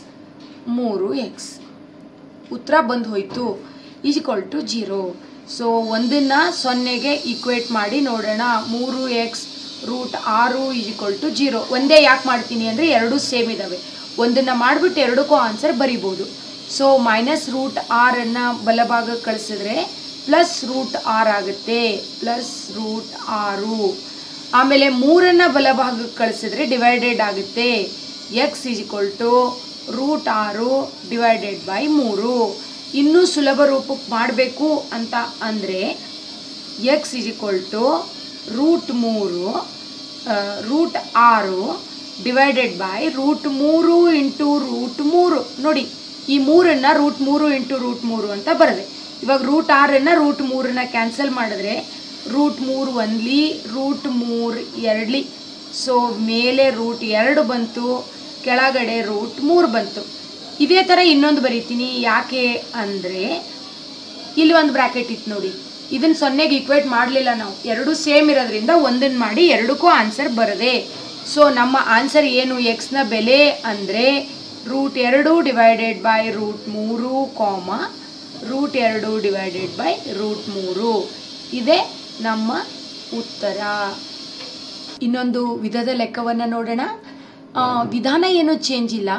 ಮೂರು ಎಕ್ಸ್ ಉತ್ತರ ಬಂದು ಹೋಯಿತು. ಈಜ್ಕೊಲ್ ಟು ಜೀರೋ ಸೊ ಒಂದನ್ನು ಸೊನ್ನೆಗೆ ಈಕ್ವೇಟ್ ಮಾಡಿ ನೋಡೋಣ. ಮೂರು ಎಕ್ಸ್ ರೂಟ್ ಆರು ಈಕ್ವಲ್ ಟು ಜೀರೋ ಒಂದೇ ಯಾಕೆ ಮಾಡ್ತೀನಿ ಅಂದರೆ ಎರಡೂ ಸೇಮ್ ಇದ್ದಾವೆ ಒಂದನ್ನು ಮಾಡಿಬಿಟ್ಟು ಎರಡಕ್ಕೂ ಆನ್ಸರ್ ಬರಿಬೋದು. ಸೊ ಮೈನಸ್ ರೂಟ್ ಆರನ್ನು ಬಲಭಾಗಕ್ಕೆ ಕಳಿಸಿದ್ರೆ ಪ್ಲಸ್ ರೂಟ್ ಆರ್ ಆಗುತ್ತೆ. ಪ್ಲಸ್ ರೂಟ್ ಆರು. ಆಮೇಲೆ ಮೂರನ್ನು ಬಲಭಾಗಕ್ಕೆ ಕಳಿಸಿದ್ರೆ ಡಿವೈಡೆಡ್ ಆಗುತ್ತೆ. X is equal to root ಆರು ಡಿವೈಡೆಡ್ ಬೈ ಮೂರು. ಇನ್ನೂ ಸುಲಭ ರೂಪಕ್ಕೆ ಮಾಡಬೇಕು ಅಂತ ಅಂದರೆ X is equal to root ಮೂರು ರೂಟ್ ಆರು ಡಿವೈಡೆಡ್ ಬೈ ರೂಟ್ ಮೂರು ಇಂಟು ರೂಟ್ ಮೂರು. ನೋಡಿ, ಈ ಮೂರನ್ನು ರೂಟ್ ಮೂರು ಇಂಟು ರೂಟ್ ಮೂರು ಅಂತ ಬರದೆ. ಇವಾಗ ರೂಟ್ ಆರನ್ನು ರೂಟ್ ಮೂರನ್ನ ಕ್ಯಾನ್ಸಲ್ ಮಾಡಿದ್ರೆ ರೂಟ್ ಮೂರು ಒಂದ್ಲಿ ರೂಟ್ ಮೂರು ಎರಡ್ಲಿ. ಸೊ ಮೇಲೆ ರೂಟ್ ಎರಡು ಬಂತು, ಕೆಳಗಡೆ ರೂಟ್ ಮೂರು ಬಂತು. ಇದೇ ಥರ ಇನ್ನೊಂದು ಬರೀತೀನಿ. ಯಾಕೆ ಅಂದರೆ, ಇಲ್ಲಿ ಒಂದು ಬ್ರ್ಯಾಕೆಟ್ ಇತ್ತು ನೋಡಿ. ಇದನ್ನು ಸೊನ್ನೆಗೆ ಈಕ್ವೇಟ್ ಮಾಡಲಿಲ್ಲ ನಾವು. ಎರಡು ಸೇಮ್ ಇರೋದ್ರಿಂದ ಒಂದನ್ನು ಮಾಡಿ ಎರಡಕ್ಕೂ ಆನ್ಸರ್ ಬರದೆ. ಸೊ ನಮ್ಮ ಆನ್ಸರ್ ಏನು? ಎಕ್ಸ್ನ ಬೆಲೆ ಅಂದರೆ ರೂಟ್ ಎರಡು ಡಿವೈಡೆಡ್ ಬೈ ರೂಟ್ ಮೂರು ಕಾಮ ರೂಟ್ ಎರಡು ಡಿವೈಡೆಡ್ ಬೈ ರೂಟ್ ಮೂರು. ಇದೇ ನಮ್ಮ ಉತ್ತರ. ಇನ್ನೊಂದು ವಿಧದ ಲೆಕ್ಕವನ್ನು ನೋಡೋಣ. ವಿಧಾನ ಏನೂ ಚೇಂಜ್ ಇಲ್ಲ.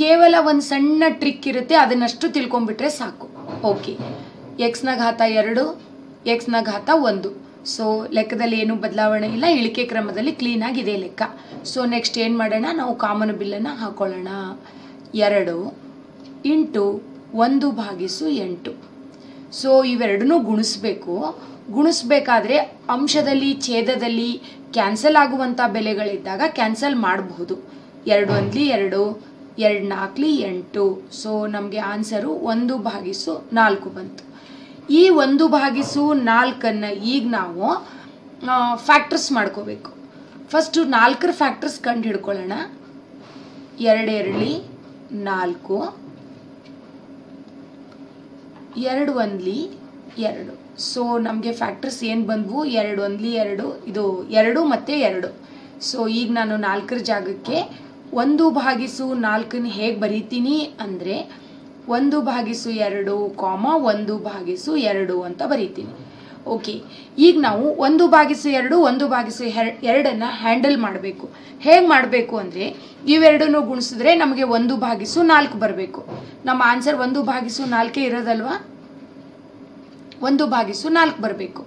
ಕೇವಲ ಒಂದು ಸಣ್ಣ ಟ್ರಿಕ್ ಇರುತ್ತೆ, ಅದನ್ನಷ್ಟು ತಿಳ್ಕೊಂಬಿಟ್ರೆ ಸಾಕು. ಓಕೆ ಎಕ್ಸ್ನ ಘಾತ ಎರಡು ಎಕ್ಸ್ನ ಘಾತ ಒಂದು. ಸೊ ಲೆಕ್ಕದಲ್ಲಿ ಏನು ಬದಲಾವಣೆ ಇಲ್ಲ. ಇಳಿಕೆ ಕ್ರಮದಲ್ಲಿ ಕ್ಲೀನಾಗಿ ಇದೆ ಲೆಕ್ಕ. ಸೊ ನೆಕ್ಸ್ಟ್ ಏನು ಮಾಡೋಣ? ನಾವು ಕಾಮನ್ ಬಿಲ್ಲನ್ನು ಹಾಕೊಳ್ಳೋಣ. ಎರಡು ಇಂಟು ಒಂದು ಭಾಗಿಸು ಎಂಟು. ಸೊ ಇವೆರಡನ್ನೂ ಗುಣಿಸ್ಬೇಕು. ಗುಣಿಸ್ಬೇಕಾದ್ರೆ ಅಂಶದಲ್ಲಿ, ಛೇದದಲ್ಲಿ ಕ್ಯಾನ್ಸಲ್ ಆಗುವಂಥ ಬೆಲೆಗಳಿದ್ದಾಗ ಕ್ಯಾನ್ಸಲ್ ಮಾಡಬಹುದು. ಎರಡು ಒಂದ್ಲಿ ಎರಡು ಎರಡು ನಾಲ್ಕಲಿ ಎಂಟು. ಸೊ ನಮಗೆ ಆನ್ಸರು ಒಂದು ಭಾಗಿಸು ನಾಲ್ಕು ಬಂತು. ಈ ಒಂದು ಭಾಗಿಸು ನಾಲ್ಕನ್ನು ಈಗ ನಾವು ಫ್ಯಾಕ್ಟರ್ಸ್ ಮಾಡ್ಕೋಬೇಕು. ಫಸ್ಟು ನಾಲ್ಕರ ಫ್ಯಾಕ್ಟರ್ಸ್ ಕಂಡು ಹಿಡ್ಕೊಳ್ಳೋಣ. ಎರಡು ಎರಡ್ಲಿ ನಾಲ್ಕು. ಎರಡು ಒಂದ್ಲಿ ಎರಡು. ಸೊ ನಮಗೆ ಫ್ಯಾಕ್ಟರ್ಸ್ ಏನು ಬಂದವು? ಎರಡು ಒಂದ್ಲಿ ಎರಡು, ಇದು ಎರಡು ಮತ್ತು ಎರಡು. ಸೊ ಈಗ ನಾನು ನಾಲ್ಕರ ಜಾಗಕ್ಕೆ ಒಂದು ಭಾಗಿಸು ನಾಲ್ಕನ್ನ ಹೇಗೆ ಬರೀತೀನಿ ಅಂದರೆ ಒಂದು ಭಾಗಿಸು ಎರಡು, ಕಾಮ, ಒಂದು ಭಾಗಿಸು ಎರಡು ಅಂತ ಬರೀತೀನಿ. ಓಕೆ. ಈಗ ನಾವು ಒಂದು ಭಾಗಿಸು ಎರಡು, ಒಂದು ಭಾಗಿಸು ಹೆರ್- ಎರಡನ್ನ ಹ್ಯಾಂಡಲ್ ಮಾಡಬೇಕು. ಹೇಗೆ ಮಾಡಬೇಕು ಅಂದರೆ, ಇವೆರಡನ್ನು ಗುಣಿಸಿದ್ರೆ ನಮಗೆ ಒಂದು ಭಾಗಿಸು ನಾಲ್ಕು ಬರಬೇಕು. ನಮ್ಮ ಆನ್ಸರ್ ಒಂದು ಭಾಗಿಸು ನಾಲ್ಕೇ ಇರೋದಲ್ವಾ? ಒಂದು ಭಾಗಿಸು ನಾಲ್ಕು ಬರಬೇಕು.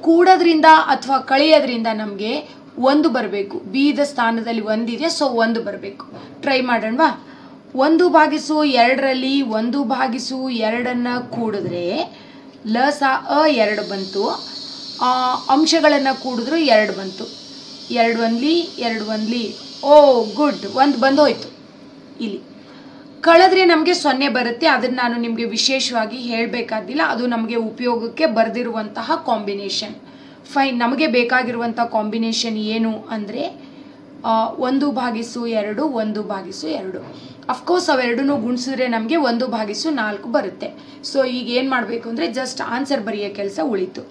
ಕೂಡೋದ್ರಿಂದ ಅಥವಾ ಕಳೆಯೋದ್ರಿಂದ ನಮಗೆ ಒಂದು ಬರಬೇಕು. ಬೀದ ಸ್ಥಾನದಲ್ಲಿ ಒಂದಿದೆ, ಸೊ ಒಂದು ಬರಬೇಕು. ಟ್ರೈ ಮಾಡೋಣವಾ? ಒಂದು ಭಾಗಿಸು ಎರಡರಲ್ಲಿ ಒಂದು ಭಾಗಿಸು ಎರಡನ್ನು ಕೂಡಿದ್ರೆ ಲಸ ಅ ಎರಡು ಬಂತು. ಅಂಶಗಳನ್ನು ಕೂಡಿದ್ರು ಎರಡು ಬಂತು. ಎರಡು ಒಂದ್ಲಿ ಎರಡು ಒಂದ್ಲಿ. ಓ, ಗುಡ್. ಒಂದು ಬಂದು ಹೋಯ್ತು ಇಲ್ಲಿ. ಕಳೆದ್ರೆ ನಮಗೆ ಸೊನ್ನೆ ಬರುತ್ತೆ. ಅದನ್ನು ನಾನು ನಿಮಗೆ ವಿಶೇಷವಾಗಿ ಹೇಳಬೇಕಾದಿಲ್ಲ. ಅದು ನಮಗೆ ಉಪಯೋಗಕ್ಕೆ ಬರೆದಿರುವಂತಹ ಕಾಂಬಿನೇಷನ್. ಫೈನ್, ನಮಗೆ ಬೇಕಾಗಿರುವಂಥ ಕಾಂಬಿನೇಷನ್ ಏನು ಅಂದರೆ ಒಂದು ಭಾಗಿಸು ಎರಡು, ಒಂದು ಭಾಗಿಸು ಎರಡು. ಅಫ್ಕೋರ್ಸ್ ಅವೆರಡೂ ಗುಣಿಸಿದ್ರೆ ನಮಗೆ ಒಂದು ಭಾಗಿಸು ನಾಲ್ಕು ಬರುತ್ತೆ. ಸೊ ಈಗ ಏನು ಮಾಡಬೇಕು ಅಂದರೆ ಜಸ್ಟ್ ಆನ್ಸರ್ ಬರೆಯೋ ಕೆಲಸ ಉಳಿತು.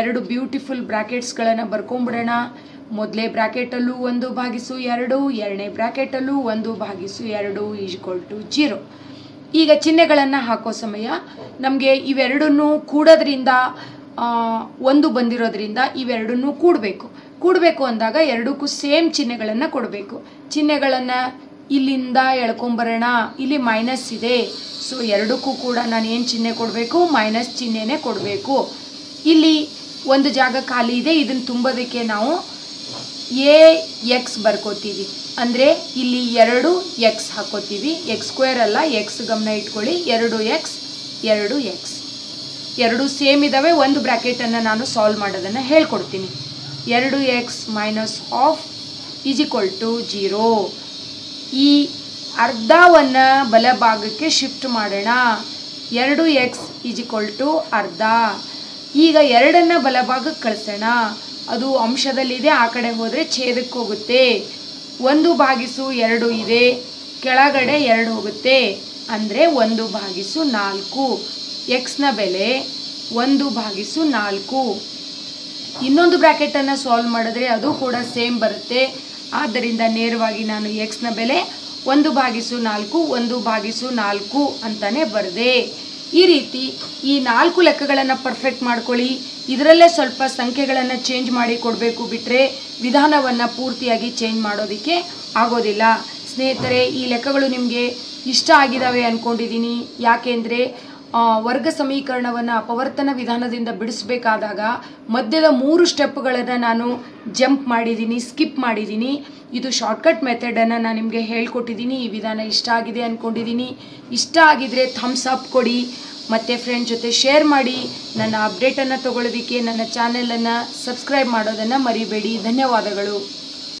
ಎರಡು ಬ್ಯೂಟಿಫುಲ್ ಬ್ರ್ಯಾಕೆಟ್ಸ್ಗಳನ್ನು ಬರ್ಕೊಂಬಿಡೋಣ. ಮೊದಲೇ ಬ್ರ್ಯಾಕೆಟಲ್ಲೂ ಒಂದು ಭಾಗಿಸು ಎರಡು, ಎರಡನೇ ಬ್ರ್ಯಾಕೆಟಲ್ಲೂ ಒಂದು ಭಾಗಿಸು ಎರಡು ಈಜ್ಕೊಲ್ ಟು ಜೀರೋ ಈಗ ಚಿಹ್ನೆಗಳನ್ನು ಹಾಕೋ ಸಮಯ. ನಮಗೆ ಇವೆರಡನ್ನೂ ಕೂಡೋದ್ರಿಂದ ಒಂದು ಬಂದಿರೋದ್ರಿಂದ ಇವೆರಡನ್ನೂ ಕೂಡಬೇಕು. ಕೂಡಬೇಕು ಅಂದಾಗ ಎರಡಕ್ಕೂ ಸೇಮ್ ಚಿಹ್ನೆಗಳನ್ನು ಕೊಡಬೇಕು. ಚಿಹ್ನೆಗಳನ್ನು ಇಲ್ಲಿಂದ ಎಳ್ಕೊಂಬರೋಣ, ಇಲ್ಲಿ ಮೈನಸ್ ಇದೆ. ಸೊ ಎರಡಕ್ಕೂ ಕೂಡ ನಾನು ಏನು ಚಿಹ್ನೆ ಕೊಡಬೇಕು? ಮೈನಸ್ ಚಿಹ್ನೆನೇ ಕೊಡಬೇಕು. ಇಲ್ಲಿ ಒಂದು ಜಾಗ ಖಾಲಿ ಇದೆ ಇದನ್ನು ತುಂಬೋದಕ್ಕೆ ನಾವು ಎ ಎಕ್ಸ್ ಬರ್ಕೋತೀವಿ. ಅಂದರೆ ಇಲ್ಲಿ ಎರಡು ಎಕ್ಸ್ ಹಾಕೋತೀವಿ. ಎಕ್ಸ್ ಸ್ಕ್ವೇರ್ ಅಲ್ಲ ಎಕ್ಸ್ ಗಮನ ಇಟ್ಕೊಳ್ಳಿ. ಎರಡು ಎಕ್ಸ್ ಎರಡು ಎಕ್ಸ್ ಎರಡು ಸೇಮ್ ಇದ್ದಾವೆ ಒಂದು ಬ್ರ್ಯಾಕೆಟನ್ನು ನಾನು ಸಾಲ್ವ್ ಮಾಡೋದನ್ನು ಹೇಳ್ಕೊಡ್ತೀನಿ. ಎರಡು X minus half is equal to zero. ಈ ಅರ್ಧವನ್ನು ಬಲಭಾಗಕ್ಕೆ ಶಿಫ್ಟ್ ಮಾಡೋಣ. ಎರಡು ಎಕ್ಸ್ ಈಸ್ ಈಕ್ವಲ್ ಟು ಅರ್ಧ. ಈಗ ಎರಡನ್ನು ಬಲಭಾಗಕ್ಕೆ ಕಳಿಸೋಣ. ಅದು ಅಂಶದಲ್ಲಿದೆ, ಆ ಕಡೆ ಹೋದರೆ ಛೇದಕ್ಕೆ ಹೋಗುತ್ತೆ. ಒಂದು ಭಾಗಿಸು ಎರಡು ಇದೆ, ಕೆಳಗಡೆ ಎರಡು ಹೋಗುತ್ತೆ. ಅಂದರೆ ಒಂದು ಭಾಗಿಸು ನಾಲ್ಕು. ಎಕ್ಸ್ನ ಬೆಲೆ ಒಂದು ಭಾಗಿಸು ನಾಲ್ಕು. ಇನ್ನೊಂದು ಬ್ರ್ಯಾಕೆಟನ್ನು ಸಾಲ್ವ್ ಮಾಡಿದ್ರೆ ಅದು ಕೂಡ ಸೇಮ್ ಬರುತ್ತೆ. ಆದ್ದರಿಂದ ನೇರವಾಗಿ ನಾನು ಎಕ್ಸ್ನ ಬೆಲೆ ಒಂದು ಭಾಗಿಸು ನಾಲ್ಕು, ಒಂದು ಭಾಗಿಸು ನಾಲ್ಕು ಅಂತಲೇ ಬರದೆ. ಈ ರೀತಿ ಈ ನಾಲ್ಕು ಲೆಕ್ಕಗಳನ್ನು ಪರ್ಫೆಕ್ಟ್ ಮಾಡ್ಕೊಳ್ಳಿ. ಇದರಲ್ಲೇ ಸ್ವಲ್ಪ ಸಂಖ್ಯೆಗಳನ್ನು ಚೇಂಜ್ ಮಾಡಿ ಕೊಡಬೇಕು ಬಿಟ್ಟರೆ ವಿಧಾನವನ್ನು ಪೂರ್ತಿಯಾಗಿ ಚೇಂಜ್ ಮಾಡೋದಕ್ಕೆ ಆಗೋದಿಲ್ಲ. ಸ್ನೇಹಿತರೆ, ಈ ಲೆಕ್ಕಗಳು ನಿಮಗೆ ಇಷ್ಟ ಆಗಿದ್ದಾವೆ ಅಂದ್ಕೊಂಡಿದ್ದೀನಿ ಯಾಕೆಂದರೆ ವರ್ಗ ಸಮೀಕರಣವನ್ನು ಅಪವರ್ತನ ವಿಧಾನದಿಂದ ಬಿಡಿಸಬೇಕಾದಾಗ ಮಧ್ಯದ ಮೂರು ಸ್ಟೆಪ್ಗಳನ್ನು ನಾನು ಜಂಪ್ ಮಾಡಿದ್ದೀನಿ ಸ್ಕಿಪ್ ಮಾಡಿದ್ದೀನಿ ಇದು ಶಾರ್ಟ್ಕಟ್ ಮೆಥಡನ್ನು ನಾನು ನಿಮಗೆ ಹೇಳ್ಕೊಟ್ಟಿದ್ದೀನಿ ಈ ವಿಧಾನ ಇಷ್ಟ ಆಗಿದೆ ಅಂದ್ಕೊಂಡಿದ್ದೀನಿ ಇಷ್ಟ ಆಗಿದರೆ ಥಮ್ಸ್ ಅಪ್ ಕೊಡಿ, ಮತ್ತು ಫ್ರೆಂಡ್ ಜೊತೆ ಶೇರ್ ಮಾಡಿ. ನನ್ನ ಅಪ್ಡೇಟನ್ನು ತಗೊಳ್ಳೋದಕ್ಕೆ ನನ್ನ ಚಾನೆಲನ್ನು ಸಬ್ಸ್ಕ್ರೈಬ್ ಮಾಡೋದನ್ನು ಮರಿಬೇಡಿ. ಧನ್ಯವಾದಗಳು.